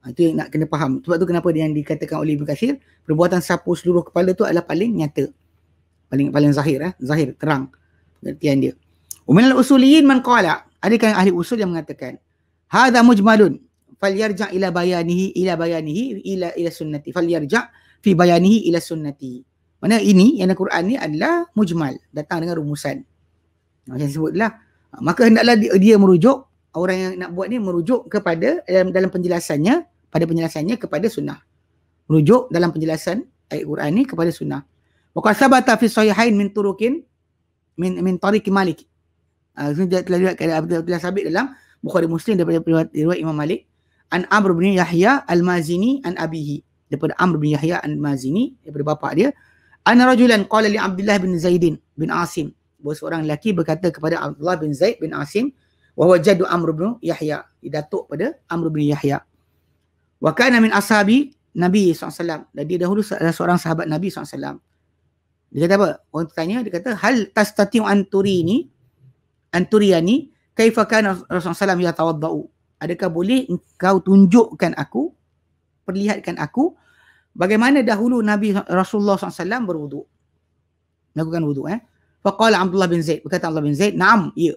[SPEAKER 1] Ha, itu yang nak kena faham. Sebab tu kenapa yang dikatakan oleh Ibn Kathir, perbuatan sapu seluruh kepala tu adalah paling nyata. Paling paling zahir eh, zahir terang pengertian dia. Uminal usuliyin man qala, adakah ahli usul yang mengatakan hadza mujmalun falyarja ila bayanihi ila bayanihi ila ila sunnati falyarja fi bayanihi ila sunnati. Mana ini yang Al-Quran ni adalah mujmal, datang dengan rumusan. Macam sebutlah. Maka hendaklah dia, dia merujuk orang yang nak buat ni merujuk kepada dalam, dalam penjelasannya pada penjelasannya kepada sunnah. Merujuk dalam penjelasan ayat Quran ni kepada sunnah. Qad sabata fi sahihain min turukin min min tariq Malik. Ah uh, telah diriwayatkan Abdullah Sabit dalam Bukhari Muslim daripada riwayat Imam Malik an Amr bin Yahya al-Mazini an abihi daripada Amr bin Yahya al-Mazini daripada bapa dia ana rajulan qala li Abdullah bin Zaidin bin Asim bahawa seorang lelaki berkata kepada Abdullah bin Zaid bin Asim wa huwa jaddu Amr bin Yahya. Datuk pada Amr bin Yahya. Wa kana min ashabi Nabi SAW dan dia dahulu adalah seorang sahabat Nabi SAW dia kata apa? Orang tanya dia kata hal tastati'u anturi ni anturiani kaifa kana Rasulullah SAW yatawaddau? Adakah boleh engkau tunjukkan aku perlihatkan aku bagaimana dahulu Nabi Rasulullah SAW berwuduk melakukan wuduk eh? Faqala Abdullah bin Zaid. Berkata Abdullah bin Zaid na'am ya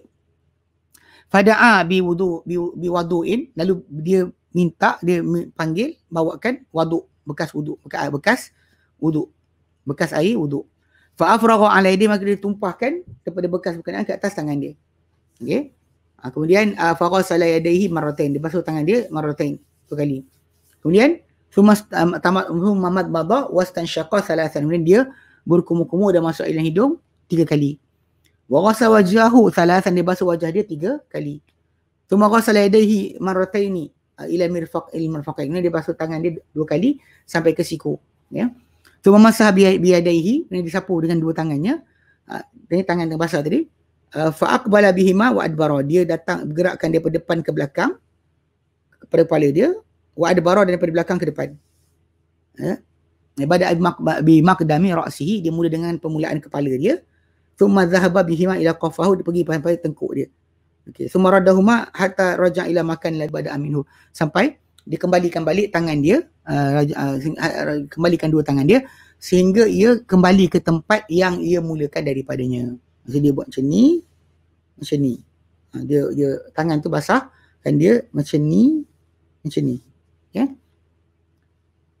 [SPEAKER 1] Fada'a bi wudu bi, bi wadu'in. Lalu dia minta dia panggil bawakan waduk bekas wuduk bekas bekas wuduk bekas air wuduk fa afragha ala yadi maka dia tumpahkan daripada bekas berkenaan ke atas tangan dia. Okey? Ha, kemudian uh, fa qasala yadayhi marratain dia basuh tangan dia marratain dua kali. Kemudian summa tamat Muhammad bada wastanshaqa thalathan. Kemudian dia berkumur-kumur dan masuk dalam hidung tiga kali Wa ghasa wajhahu thalathan dia basuh wajah dia tiga kali. Thumma ghasala yadayhi marrataini uh, ila mirfaq il mirfaqain. Ini dia basuh tangan dia dua kali sampai ke siku, ya. Thumma masah bi yadayhi, disapu dengan dua tangannya. Uh, ini tangan yang basah tadi. Uh, fa aqbala bihima wa adbara. Dia datang bergerakkan daripada depan ke belakang kepada kepala dia, wa adbara daripada belakang ke depan. Ya. Ibadat bi maqdami ra'sihi, dia mula dengan permulaan kepala dia. Thumma dhahaba bihima ila qafahu dia pergi sampai tengkuk dia. Okey, thumma radahuma hatta raja ila makan la bada aminhu. Sampai dikembalikan balik tangan dia, uh, uh, kembalikan dua tangan dia sehingga ia kembali ke tempat yang ia mulakan daripadanya. Jadi dia buat macam ni, macam ni. Ha, dia dia tangan tu basah dan dia macam ni, macam ni. Ya. Okay?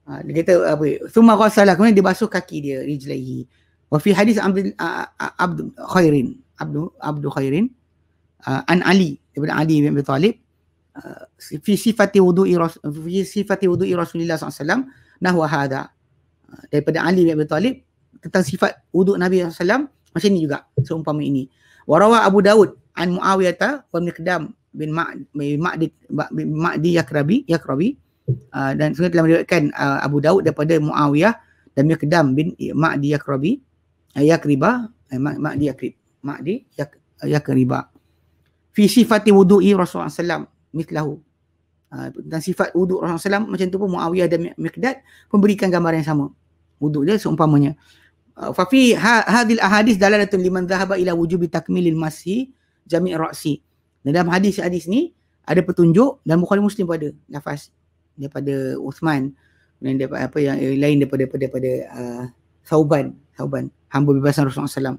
[SPEAKER 1] Ha, dia kata apa? Thumma ghasalah kemudian dia basuh kaki dia rijlaihi. Wa fi hadis Abdul Khairin Abdul Abdul Khairin an Ali daripada Ali bin Abi Talib fi sifati wudu'i fi sifati wudu'i Rasulullah SAW nahwa hadha daripada Ali bin Abi Talib tentang sifat wuduk Nabi SAW macam ni juga seumpama ini. warawa Abu Daud an Muawiyah wa Miqdam bin Ma'di bin Ma'di Yakrabi Yakrabi dan sebenarnya telah meriwayatkan Abu Daud daripada Muawiyah dan Miqdam bin Ma'di Yakrabi yak riba eh, mak, mak dia krib mak di yak yak fi sifati wudu'i Rasulullah sallam mitlahu uh, dan sifat wuduk Rasulullah sallam macam tu pun Muawiyah dan Miqdad memberikan gambaran yang sama. Wuduk dia seumpamanya. Ha, hadhil ahadith dalalatun liman dhahaba ila wujubi takmilil masih jami' ra'si. Dalam hadis-hadis ni ada petunjuk dan Bukhari Muslim pada nafas daripada Uthman. Dan daripada apa yang lain daripada daripada, daripada uh, Sauban Sauban hamba bebasan Rasulullah SAW.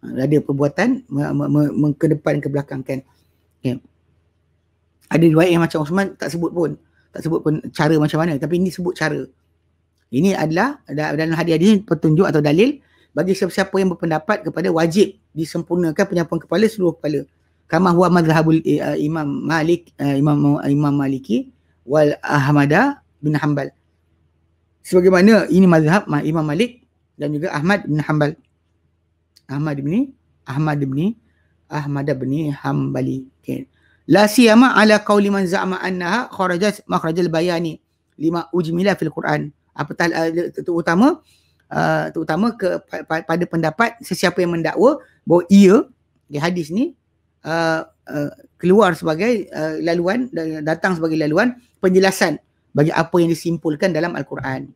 [SPEAKER 1] Ha, ada perbuatan mengkedepan ke belakang kan. Okay. Ada riwayat yang macam Osman tak sebut pun. Tak sebut pun cara macam mana. Tapi ini sebut cara. Ini adalah dalam hadis-hadis ini petunjuk atau dalil bagi siapa-siapa yang berpendapat kepada wajib disempurnakan penyapuan kepala seluruh kepala. Kama huwa madhabul uh, Imam Malik, uh, Imam Imam Maliki wal Ahmada bin Hanbal. Sebagaimana ini mazhab Imam Malik dan juga Ahmad bin Hanbal. Ahmad bin Ahmad bin Ahmad bin Hanbali. Okay. La siyama ala qawli man za'ama annaha kharajat makhrajal bayani lima ujmila fil Quran. Apatah uh, terutama uh, terutama ke pada pendapat sesiapa yang mendakwa bahawa ia di hadis ni uh, uh, keluar sebagai uh, laluan datang sebagai laluan penjelasan bagi apa yang disimpulkan dalam Al-Quran.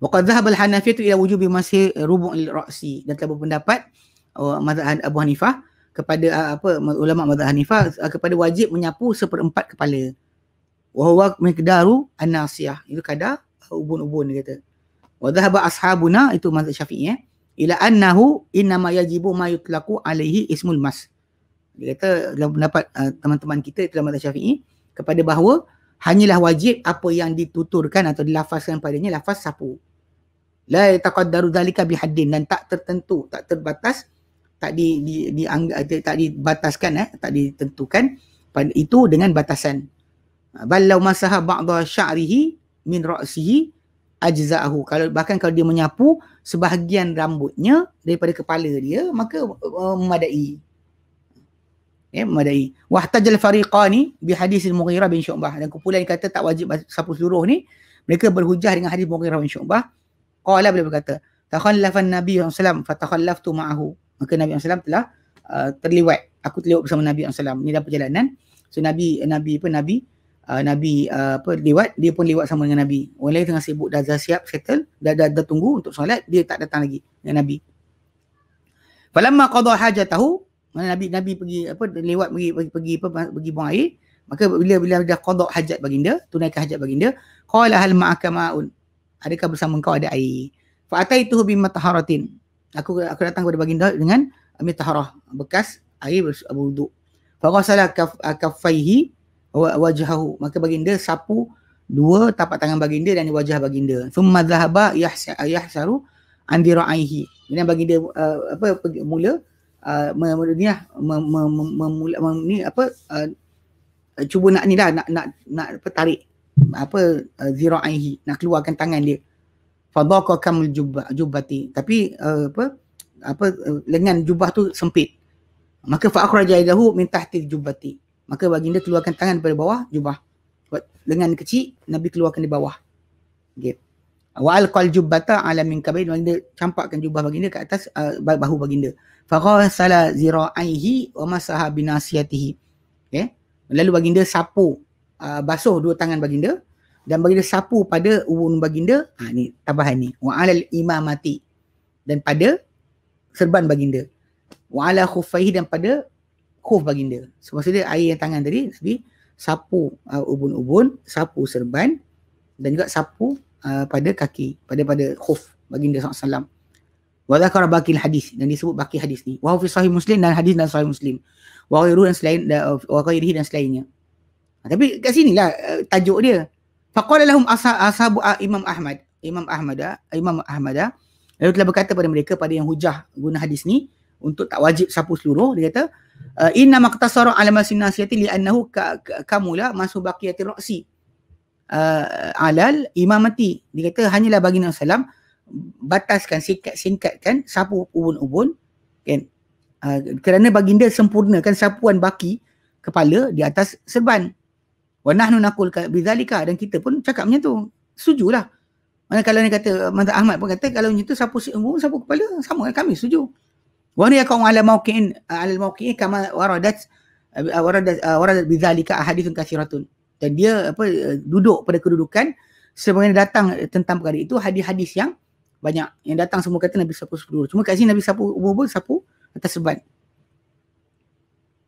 [SPEAKER 1] Waqad dhahab al-Hanafiyah ila wujubi masih rubu' al-ra'si dan telah berpendapat uh, Abu Hanifah kepada uh, apa ulama mazhab Hanifah uh, kepada wajib menyapu seperempat kepala. Wa huwa miqdaru an-nasiyah. Itu kadar ubun-ubun dia kata. Wa dhahaba ashabuna itu mazhab Syafi'i eh. Ila annahu inna ma yajibu ma yutlaqu alaihi ismul mas. Dia kata dalam pendapat uh, teman-teman kita dalam mazhab Syafi'i kepada bahawa hanyalah wajib apa yang dituturkan atau dilafazkan padanya lafaz sapu. La yataqaddaru dhalika bihaddin dan tak tertentu, tak terbatas, tak di di, di tak dibataskan eh, tak ditentukan pada itu dengan batasan. Bal law masaha ba'dha sya'rihi min ra'sihi ajza'ahu. Kalau bahkan kalau dia menyapu sebahagian rambutnya daripada kepala dia maka uh, memadai ya memadai. Wahtajal fariqani bi hadis al-mughirah bin syu'bah. Dan kumpulan kata tak wajib sapu seluruh ni mereka berhujah dengan hadis mughirah bin syu'bah. Qala beliau berkata takhallafan nabi sallallahu fatakhallaftu ma'ahu. Maka nabi sallallahu telah uh, terliwat. Aku terliwat bersama nabi sallallahu ni dalam perjalanan. So nabi nabi apa nabi uh, nabi uh, apa lewat dia pun lewat sama dengan nabi. Orang lain tengah sibuk dah, dah siap settle dah, dah, dah tunggu untuk solat dia tak datang lagi dengan nabi. Falamma qada hajatahu mana Nabi Nabi pergi apa lewat pergi pergi pergi apa pergi buang air maka bila bila dah qada hajat baginda tunaikan hajat baginda qala hal ma'aka ma'un? Adakah bersama engkau ada air? Fa ataituhu bi mataharatin. Aku aku datang kepada baginda dengan mitaharah bekas air berwuduk. Fa ghasala kaf, kaffaihi wa wajhahu. Maka baginda sapu dua tapak tangan baginda dan wajah baginda. Thumma dhahaba yahsaru an diraihi kemudian baginda uh, apa mula uh, ni lah memula ni apa uh, cuba nak ni lah nak nak nak apa tarik. Apa uh, ziraihi nak keluarkan tangan dia. Fadaka kamul jubba jubbati. Tapi uh, apa apa uh, lengan jubah tu sempit. Maka fa akhraja yadahu min tahti jubbati. Maka baginda keluarkan tangan daripada bawah jubah lengan kecil nabi keluarkan di bawah. Okay. wa alqal jubbata ala min kabain baginda campakkan jubah baginda ke atas uh, bahu baginda faghasala zira'ihi wa masaha binasiyatihi. Okay. lalu baginda sapu uh, basuh dua tangan baginda dan baginda sapu pada ubun baginda ha ni tambahan ni. Wa alal imamati dan pada serban baginda. Wa ala khuffaihi dan pada khuf baginda. So maksudnya air yang tangan tadi nabi sapu uh, ubun-ubun sapu serban dan juga sapu uh, pada kaki pada pada khuf baginda sallallahu wa dzakara baqil hadis dan disebut baqi hadis ni. Wa fi sahih muslim dan hadis dan sahih muslim. Wa ghairu dan selain wa ghairihi dan selainnya. Ha, tapi kat sinilah uh, tajuk dia. Faqala lahum ashabu imam ahmad. Imam ahmad imam ahmad lalu telah berkata pada mereka pada yang hujah guna hadis ni untuk tak wajib sapu seluruh dia kata uh, inna maqtasara ala masinasiyati li annahu kamula masu baqiyati ra'si uh, alal imamati. Dia kata hanyalah bagi Nabi sallam bataskan singkat-singkatkan sapu ubun-ubun kan? Uh, kerana baginda sempurnakan sapuan baki kepala di atas serban. Wa nahnu naqul bidzalika dan kita pun cakap macam tu. Mana kalau ni kata Mazhab Ahmad pun kata kalau macam tu sapu ubun sapu kepala sama kami setuju. Wa ni yakun ala mauqi'in ala mauqi'in kama waradat waradat waradat bidzalika ahadithun kathiratun dan dia apa duduk pada kedudukan sebagaimana datang tentang perkara itu hadis-hadis yang banyak yang datang semua kata Nabi sapu sepuluh. Cuma kat sini Nabi sapu ubur sapu atas sebat.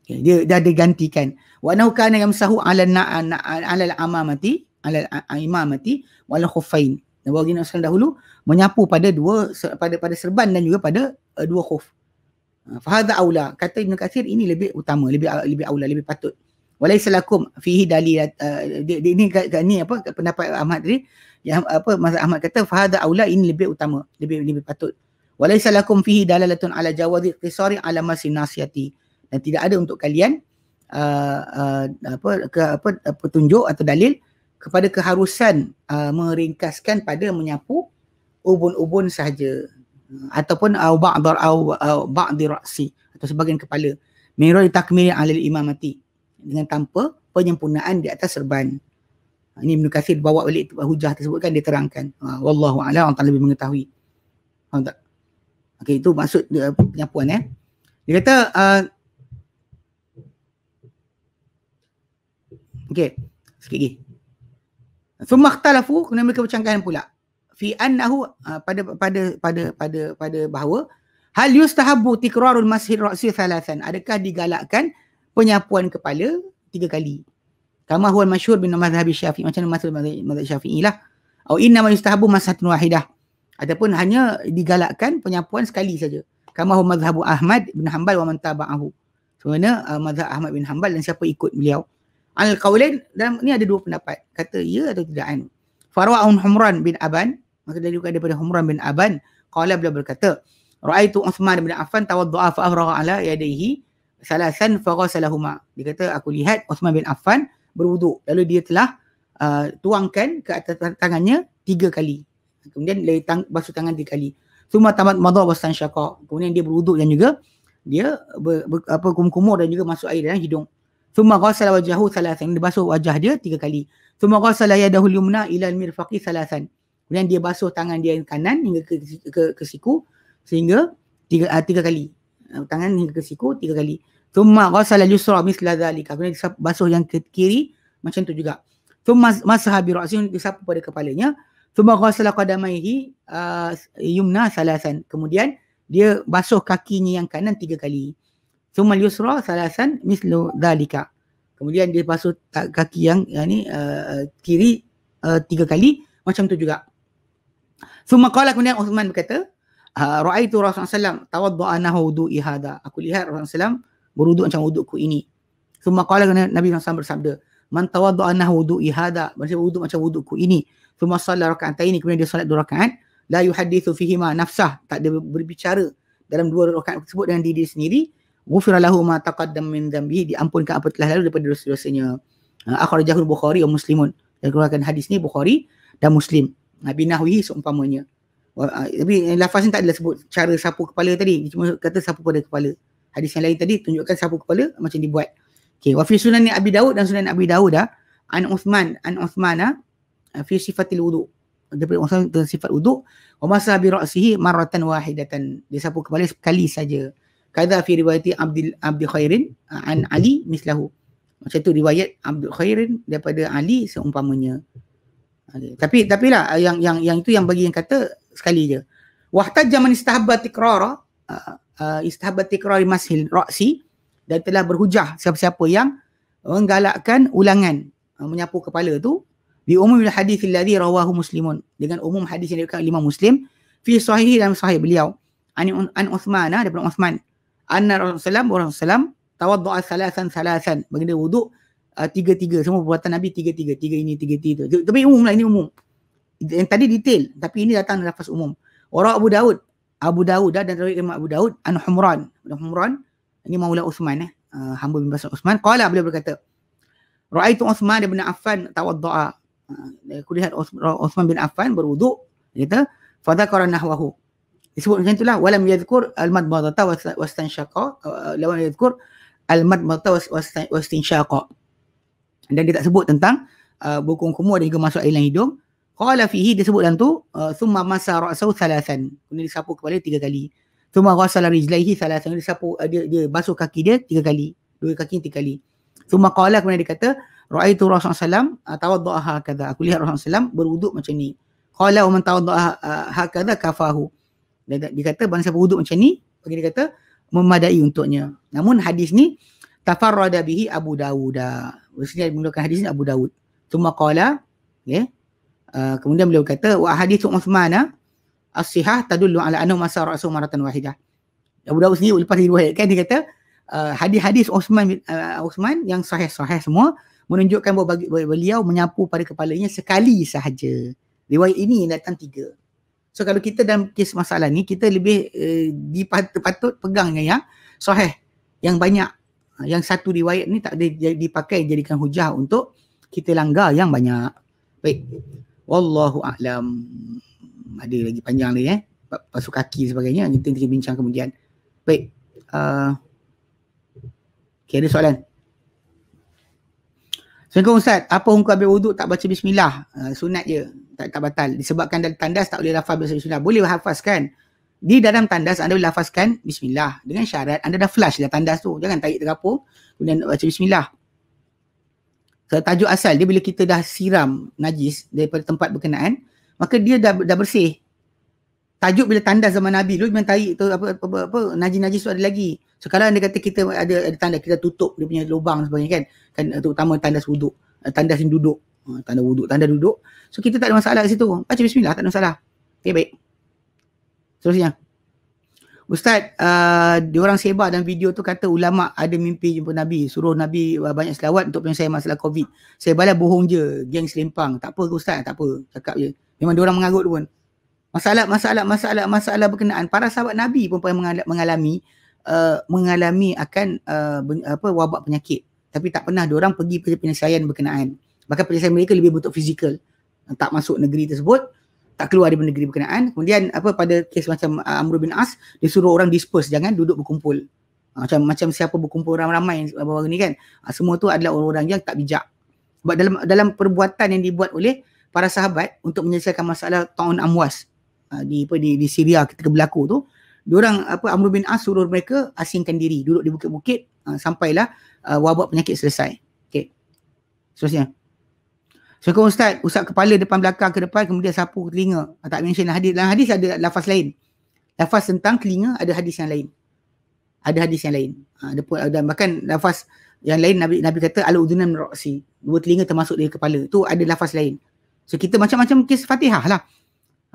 [SPEAKER 1] Okay, dia dah digantikan. Wa nahu kana yamsahu ala ala ala amamati ala imamati wal khuffain. Dan baginda Rasul dahulu menyapu pada dua pada pada serban dan juga pada uh, dua khuf. Ha, fa hadha aula. Kata Ibn Katsir ini lebih utama, lebih lebih aula, lebih patut. Walaysa lakum fihi dalil uh, ini ni apa pendapat Ahmad tadi yang apa Mas Ahmad kata fahada aula ini lebih utama lebih lebih patut. Walaysa lakum fihi dalalatun ala jawazi qisari ala masinasiyati dan tidak ada untuk kalian uh, uh, apa ke apa petunjuk atau dalil kepada keharusan uh, meringkaskan pada menyapu ubun-ubun sahaja. Ataupun au ba'dar au ba'di ra'si atau sebahagian kepala. Miroi takmil alil imamati. Dengan tanpa penyempurnaan di atas serban ini Ibn Kathir bawa balik hujah tersebut kan dia terangkan. Ha, Wallahu a'lam Allah lebih mengetahui. Faham tak? Okey itu maksud dia penyapuan eh. Dia kata uh, Okey, sikit lagi. Thumma ikhtalafu kemudian mereka bercanggahan pula fi annahu uh, pada pada pada pada pada bahawa Hal yustahabu tikrarul masjid ra'si thalathan. Adakah digalakkan penyapuan kepala tiga kali? Kama huwa masyhur bin mazhab Syafi'i macam mazhab mazhab Syafi'i lah. Atau inna ma yustahabu mashatun wahidah. Ataupun hanya digalakkan penyapuan sekali saja. Kama huwa mazhab Ahmad bin Hanbal wa man taba'ahu. Sebenarnya uh, mazhab Ahmad bin Hanbal dan siapa ikut beliau. Al-Qawlain dalam ni ada dua pendapat. Kata ya atau tidak kan. Farwa'un Humran bin Aban. Maka dia juga daripada Humran bin Aban. Qala beliau berkata. Ra'aitu Uthman bin Affan tawaddu'a fa afragha ala yadayhi salasan fa ghasalahuma. Dia kata aku lihat Uthman bin Affan berwuduk lalu dia telah uh, tuangkan ke atas tangannya tiga kali. Kemudian dia tang- basuh tangan tiga kali. Semua tamat madha wa syaqa. Kemudian dia berwuduk dan juga dia ber, ber, apa kumur-kumur dan juga masuk air dalam hidung. Thumma ghasala wajhahu salasan. Dia basuh wajah dia tiga kali. Thumma ghasala yadahu al-yumna ila al-mirfaqi salasan. Kemudian dia basuh tangan dia yang kanan hingga ke, ke, ke, ke siku sehingga tiga, uh, tiga kali. Uh, tangan hingga ke siku tiga kali. Thumma ghasala yusra misla dhalika. Kemudian dia basuh yang ke kiri macam tu juga. Thumma masaha bi ra'sihi disapu pada kepalanya. Thumma ghasala qadamaihi uh, yumna salasan. Kemudian dia basuh kakinya yang kanan tiga kali. Thumma yusra salasan mislu dhalika. Kemudian dia basuh kaki yang uh, ni uh, kiri uh, tiga kali macam tu juga. Thumma qala kemudian Uthman berkata, Ah, ra'aitu Rasulullah SAW tawaddu'a nahu wudu'i hada. Aku lihat Rasulullah SAW berwuduk macam wudukku ini. Suma qala Nabi SAW bersabda, man tawaddu'a nahu wudu'i hada. Maksudnya wuduk macam wudukku ini. Suma salla ini kemudian dia salat dua rakaat. La yuhadithu fihima nafsah. Tak ada berbicara dalam dua rakaat tersebut dengan diri sendiri. Ghufira lahu ma taqaddam min dhanbihi. Diampunkan apa telah lalu daripada dosa-dosanya. Ah, Akhrajahul Bukhari wa Muslimun. Dan keluarkan hadis ni Bukhari dan Muslim. Nabi Nahwi seumpamanya. Uh, tapi lafaz ni tak adalah sebut cara sapu kepala tadi. Dia cuma kata sapu pada kepala. Hadis yang lain tadi tunjukkan sapu kepala macam dibuat. Okey, wa fi sunan Abi Daud dan sunan Abi Daud dah an Uthman an Uthmana uh, fi sifatil wudu. Daripada Uthman tentang sifat wudu wa masa bi ra'sihi marratan wahidatan. Dia sapu kepala sekali saja. Kadza fi riwayati Abdul Abdi Khairin uh, an Ali mislahu. Macam tu riwayat Abdul Khairin daripada Ali seumpamanya. Okay. Tapi tapi lah yang yang yang itu yang bagi yang kata sekali je. Wahtajja man istahabba tikrara uh, uh, istahabba tikrari mashil ra'si dan telah berhujah siapa-siapa yang menggalakkan ulangan uh, menyapu kepala tu. Bi umumil hadis alladhi rawahu muslimun. Dengan umum hadis yang diriwayatkan lima muslim fi sahih dalam sahih beliau. An an Uthman daripada Uthman. Anna Rasulullah sallallahu tawaddu'a salasan salasan. Baginda wuduk uh, tiga-tiga. Semua perbuatan Nabi tiga-tiga. Tiga ini tiga-tiga tapi umum lah ini umum. Yang tadi detail tapi ini datang dalam lafaz umum. Orang Abu Daud, Abu Daud dan riwayat Imam Abu Daud an Humran. Humran ini Maula Uthman eh. Uh, hamba bin Basar Uthman. Qala beliau berkata, Ra'aitu Uthman bin Affan tawadda'a. Uh, aku lihat Uthman bin Affan berwuduk. Kata, fadzakara nahwahu. Disebut macam itulah walam yadhkur al-madmadata wastanshaqa uh, lawan yadhkur al-madmadata wastanshaqa. Dan dia tak sebut tentang uh, bukung kumur dan juga masuk air hidung Qala fihi disebut dalam tu uh, thumma masa ra'sahu thalathan. Kemudian disapu kepala tiga kali. Thumma ghasala rijlaihi thalathan. Dia sapu uh, dia, dia basuh kaki dia tiga kali. Dua kaki tiga kali. Thumma qala kemudian dia kata ra'aitu Rasulullah sallam uh, tawaddu'a hakadha. Aku lihat Rasulullah sallam berwuduk macam ni. Qala wa man tawaddu'a uh, hakadha kafahu. Dia, dia kata bangsa siapa wuduk macam ni, bagi dia kata memadai untuknya. Namun hadis ni tafarrada bihi Abu Dawud. Maksudnya menggunakan hadis ni Abu Dawud. Thumma qala, okay, Uh, kemudian beliau kata wa hadithu Uthman ah, as-sihah tadullu ala annahu masa ra'su maratan wahidah. Abu Dawud sendiri lepas diriwayatkan dia kata uh, hadis-hadis Uthman uh, Uthman yang sahih-sahih semua menunjukkan bahawa bagi, beliau menyapu pada kepalanya sekali sahaja. Riwayat ini datang tiga. So kalau kita dalam kes masalah ni kita lebih uh, dipatut pegang dengan yang sahih yang banyak. Yang satu riwayat ni tak dipakai jadikan hujah untuk kita langgar yang banyak. Baik. Wallahu a'lam. Ada lagi panjang lagi eh. Basuh kaki sebagainya. Kita nanti bincang kemudian. Baik. Uh, okay, ada soalan? Assalamualaikum Ustaz. Apa hukum ambil wuduk tak baca bismillah? Uh, sunat je. Tak, tak batal. Disebabkan dalam tandas tak boleh lafaz bismillah. Boleh hafazkan. Di dalam tandas anda boleh lafazkan bismillah. Dengan syarat anda dah flash dah tandas tu. Jangan tarik terapung. Kemudian baca bismillah tajuk asal dia bila kita dah siram najis daripada tempat berkenaan maka dia dah dah bersih tajuk bila tanda zaman Nabi lu memang tarik tu apa apa, apa, najis-najis tu ada lagi. Sekarang dia kata kita ada ada tanda kita tutup dia punya lubang sebagainya kan. Kan terutama tanda wuduk, tanda sin duduk. Ha, tanda wuduk, tanda duduk. So kita tak ada masalah kat situ. Baca bismillah tak ada masalah. Okay baik. Seterusnya. Ustaz, uh, diorang sebar dalam video tu kata ulama ada mimpi jumpa Nabi. Suruh Nabi uh, banyak selawat untuk penyelesaian masalah COVID. Saya balas bohong je. Geng selimpang. Tak apa ke Ustaz? Tak apa. Cakap je. Memang diorang mengarut pun. Masalah, masalah, masalah, masalah berkenaan. Para sahabat Nabi pun pernah mengalami uh, mengalami akan uh, apa wabak penyakit. Tapi tak pernah diorang pergi penyelesaian berkenaan. Bahkan penyelesaian mereka lebih bentuk fizikal. Tak masuk negeri tersebut tak keluar dari negeri berkenaan. Kemudian apa pada kes macam uh, Amr bin As, dia suruh orang disperse, jangan duduk berkumpul. Uh, macam macam siapa berkumpul ramai-ramai baru ni kan. Uh, semua tu adalah orang-orang yang tak bijak. Sebab dalam dalam perbuatan yang dibuat oleh para sahabat untuk menyelesaikan masalah tahun Amwas uh, di apa di, di Syria ketika berlaku tu, orang apa Amr bin As suruh mereka asingkan diri, duduk di bukit-bukit sampailah uh, wabak penyakit selesai. Okey. Seterusnya. So kalau ustaz, ustaz kepala depan belakang ke depan kemudian sapu telinga. Ah, tak mention hadis. Dalam hadis ada lafaz lain. Lafaz tentang telinga ada hadis yang lain. Ada hadis yang lain. Ha, ada pun dan bahkan lafaz yang lain Nabi Nabi kata al udunan ra'si. Dua telinga termasuk dari kepala. Tu ada lafaz lain. So kita macam-macam kes Fatihah lah.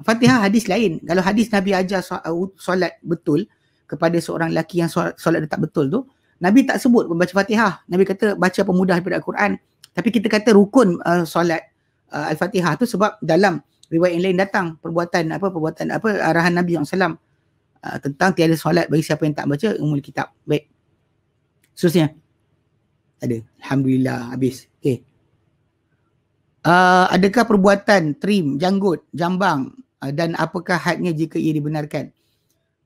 [SPEAKER 1] Fatihah hadis lain. Kalau hadis Nabi ajar uh, solat betul kepada seorang lelaki yang solat, solat tak betul tu, Nabi tak sebut membaca Fatihah. Nabi kata baca pemudah daripada Al-Quran tapi kita kata rukun uh, solat uh, Al-Fatihah tu sebab dalam riwayat yang lain datang perbuatan apa perbuatan apa arahan Nabi SAW uh, tentang tiada solat bagi siapa yang tak baca umul kitab. Baik. Seterusnya. Ada. Alhamdulillah habis. Okey. Uh, adakah perbuatan trim, janggut, jambang uh, dan apakah hadnya jika ia dibenarkan?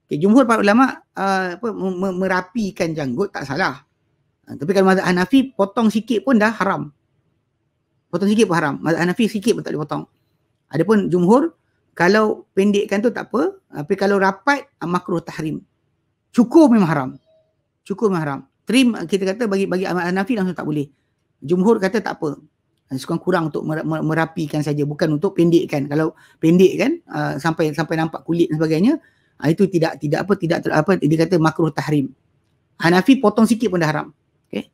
[SPEAKER 1] Okay, jumhur para ulama uh, apa, merapikan janggut tak salah. Uh, tapi kalau mazhab Hanafi potong sikit pun dah haram potong sikit pun haram. Mazhab Hanafi sikit pun tak boleh potong. Adapun jumhur kalau pendekkan tu tak apa, tapi kalau rapat ah, makruh tahrim. Cukur memang haram. Cukur memang haram. Trim kita kata bagi bagi Hanafi langsung tak boleh. Jumhur kata tak apa. Sekurang kurang untuk merapikan saja bukan untuk pendekkan. Kalau pendek kan uh, sampai sampai nampak kulit dan sebagainya, uh, itu tidak tidak apa tidak ter, apa dia kata makruh tahrim. Hanafi potong sikit pun dah haram. Okey.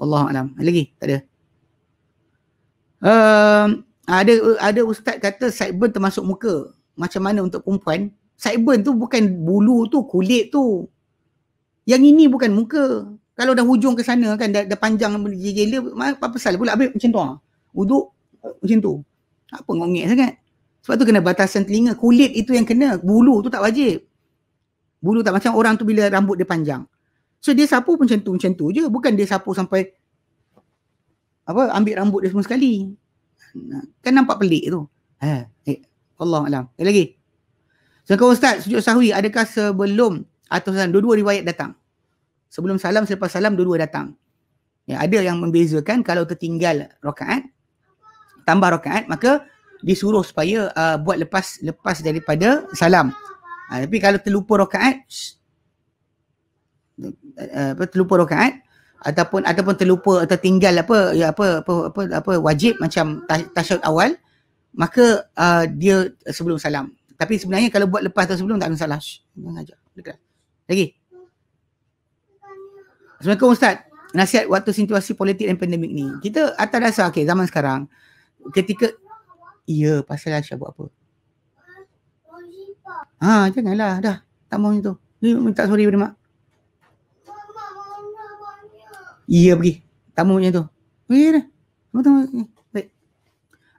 [SPEAKER 1] Wallahu alam. Lagi tak ada. Uh, ada ada ustaz kata sideburn termasuk muka. Macam mana untuk perempuan? Sideburn tu bukan bulu tu, kulit tu. Yang ini bukan muka. Kalau dah hujung ke sana kan, dah, dah panjang gila, apa pasal pula ambil macam tu lah. Uduk macam tu. Apa ngongek sangat? Sebab tu kena batasan telinga. Kulit itu yang kena. Bulu tu tak wajib. Bulu tak macam orang tu bila rambut dia panjang. So dia sapu macam tu, macam tu je. Bukan dia sapu sampai apa ambil rambut dia semua sekali. Kan nampak pelik tu. Ha, eh, Allah alam. Eh, lagi. Sekarang Ustaz, sujud sahwi adakah sebelum atau salam dua-dua riwayat datang? Sebelum salam, selepas salam, dua-dua datang. Ya, ada yang membezakan kalau tertinggal rakaat, tambah rakaat, maka disuruh supaya uh, buat lepas lepas daripada salam. Ha, tapi kalau terlupa rakaat, uh, terlupa rakaat, ataupun ataupun terlupa atau tinggal apa ya apa apa apa, apa wajib macam tasyahud awal maka uh, dia sebelum salam. Tapi sebenarnya kalau buat lepas atau sebelum tak ada masalah. Jangan ajak lagi. Assalamualaikum Ustaz. Nasihat waktu situasi politik dan pandemik ni. Kita atas dasar okay, zaman sekarang ketika iya pasal Aisyah buat apa? Ha janganlah dah. Tak mahu itu ni minta sorry pada mak Iya pergi. Tamu macam tu. Pergi dah. Tamu tamu. Baik.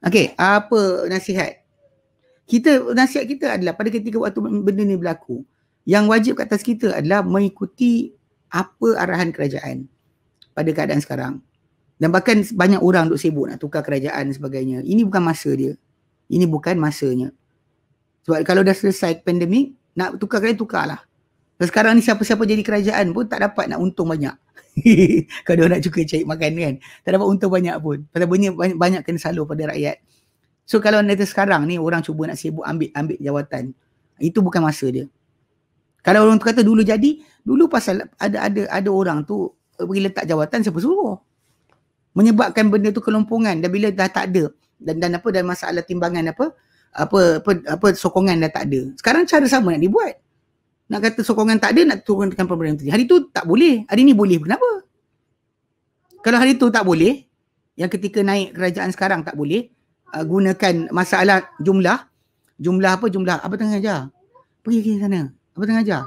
[SPEAKER 1] Okey, apa nasihat? Kita nasihat kita adalah pada ketika waktu benda ni berlaku, yang wajib kat atas kita adalah mengikuti apa arahan kerajaan pada keadaan sekarang. Dan bahkan banyak orang duk sibuk nak tukar kerajaan dan sebagainya. Ini bukan masa dia. Ini bukan masanya. Sebab kalau dah selesai pandemik, nak tukar kerajaan, tukarlah. Sekarang ni siapa-siapa jadi kerajaan pun tak dapat nak untung banyak. kalau dia nak cuka cari makan kan. Tak dapat untung banyak pun. Pasal banyak, banyak, kena salur pada rakyat. So kalau nanti sekarang ni orang cuba nak sibuk ambil ambil jawatan. Itu bukan masa dia. Kalau orang tu kata dulu jadi, dulu pasal ada ada ada orang tu eh, pergi letak jawatan siapa suruh. Menyebabkan benda tu kelompongan dan bila dah tak ada dan dan apa dan masalah timbangan apa apa apa apa sokongan dah tak ada. Sekarang cara sama nak dibuat. Nak kata sokongan tak ada nak turunkan pemerintah. Hari tu tak boleh. Hari ni boleh. Kenapa? Kalau hari tu tak boleh, yang ketika naik kerajaan sekarang tak boleh, uh, gunakan masalah jumlah, jumlah apa jumlah apa tengah ajar? Pergi ke sana. Apa tengah ajar?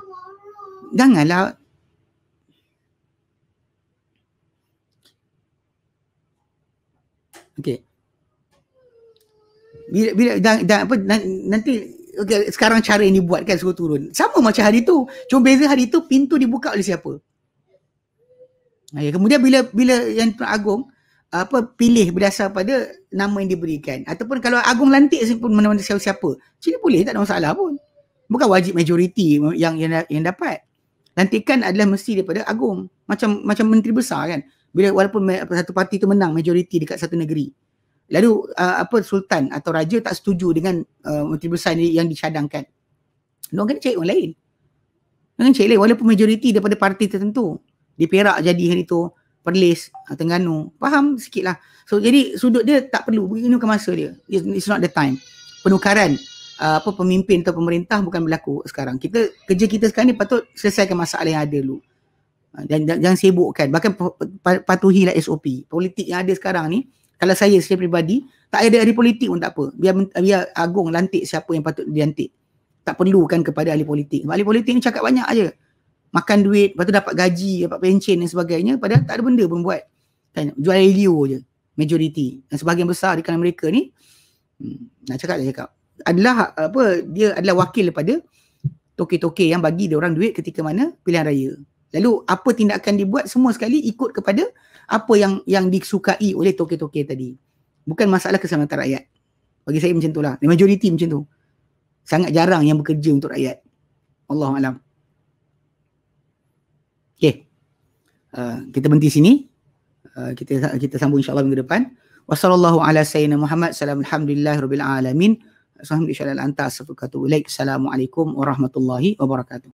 [SPEAKER 1] Janganlah Okey. Bila bila dan, dan apa nanti okey sekarang cara yang dibuatkan suruh turun. Sama macam hari tu. Cuma beza hari tu pintu dibuka oleh siapa? Ya, kemudian bila bila yang Tuan Agong apa pilih berdasar pada nama yang diberikan ataupun kalau Agong lantik pun mana-mana siapa-siapa. Sini boleh tak ada masalah pun. Bukan wajib majoriti yang yang yang dapat. Lantikan adalah mesti daripada Agong. Macam macam menteri besar kan bila walaupun satu parti tu menang majoriti dekat satu negeri lalu uh, apa sultan atau raja tak setuju dengan uh, menteri besar ni yang dicadangkan? Dia kena cari orang lain. Jangan cari lain. Walaupun majoriti daripada parti tertentu di Perak jadi hari tu Perlis, uh, Tengganu faham sikit lah so jadi sudut dia tak perlu ini bukan masa dia. It's not the time. Penukaran uh, apa pemimpin atau pemerintah bukan berlaku sekarang. Kita kerja kita sekarang ni patut selesaikan masalah yang ada dulu. Ha, dan jangan sibukkan. Bahkan patuhilah SOP politik yang ada sekarang ni kalau saya secara peribadi tak ada ahli politik pun tak apa. Biar biar agung lantik siapa yang patut dilantik. Tak perlukan kepada ahli politik. Ahli politik ni cakap banyak aja makan duit lepas tu dapat gaji dapat pencen dan sebagainya padahal tak ada benda pun buat. Kan? Jual ilio je majoriti. Dan sebahagian besar di kalangan mereka ni hmm, nak cakap nak cakap. Adalah apa dia adalah wakil daripada toke-toke yang bagi dia orang duit ketika mana pilihan raya. Lalu apa tindakan dibuat semua sekali ikut kepada apa yang yang disukai oleh toke-toke tadi. Bukan masalah keselamatan rakyat. Bagi saya macam itulah. The majority macam tu. Sangat jarang yang bekerja untuk rakyat. Allah alam. Okay. Uh, kita berhenti sini. Uh, kita kita sambung insyaAllah minggu depan. Wassalamualaikum ala sayyidina Muhammad. Assalamualaikum warahmatullahi wabarakatuh. Assalamualaikum warahmatullahi wabarakatuh.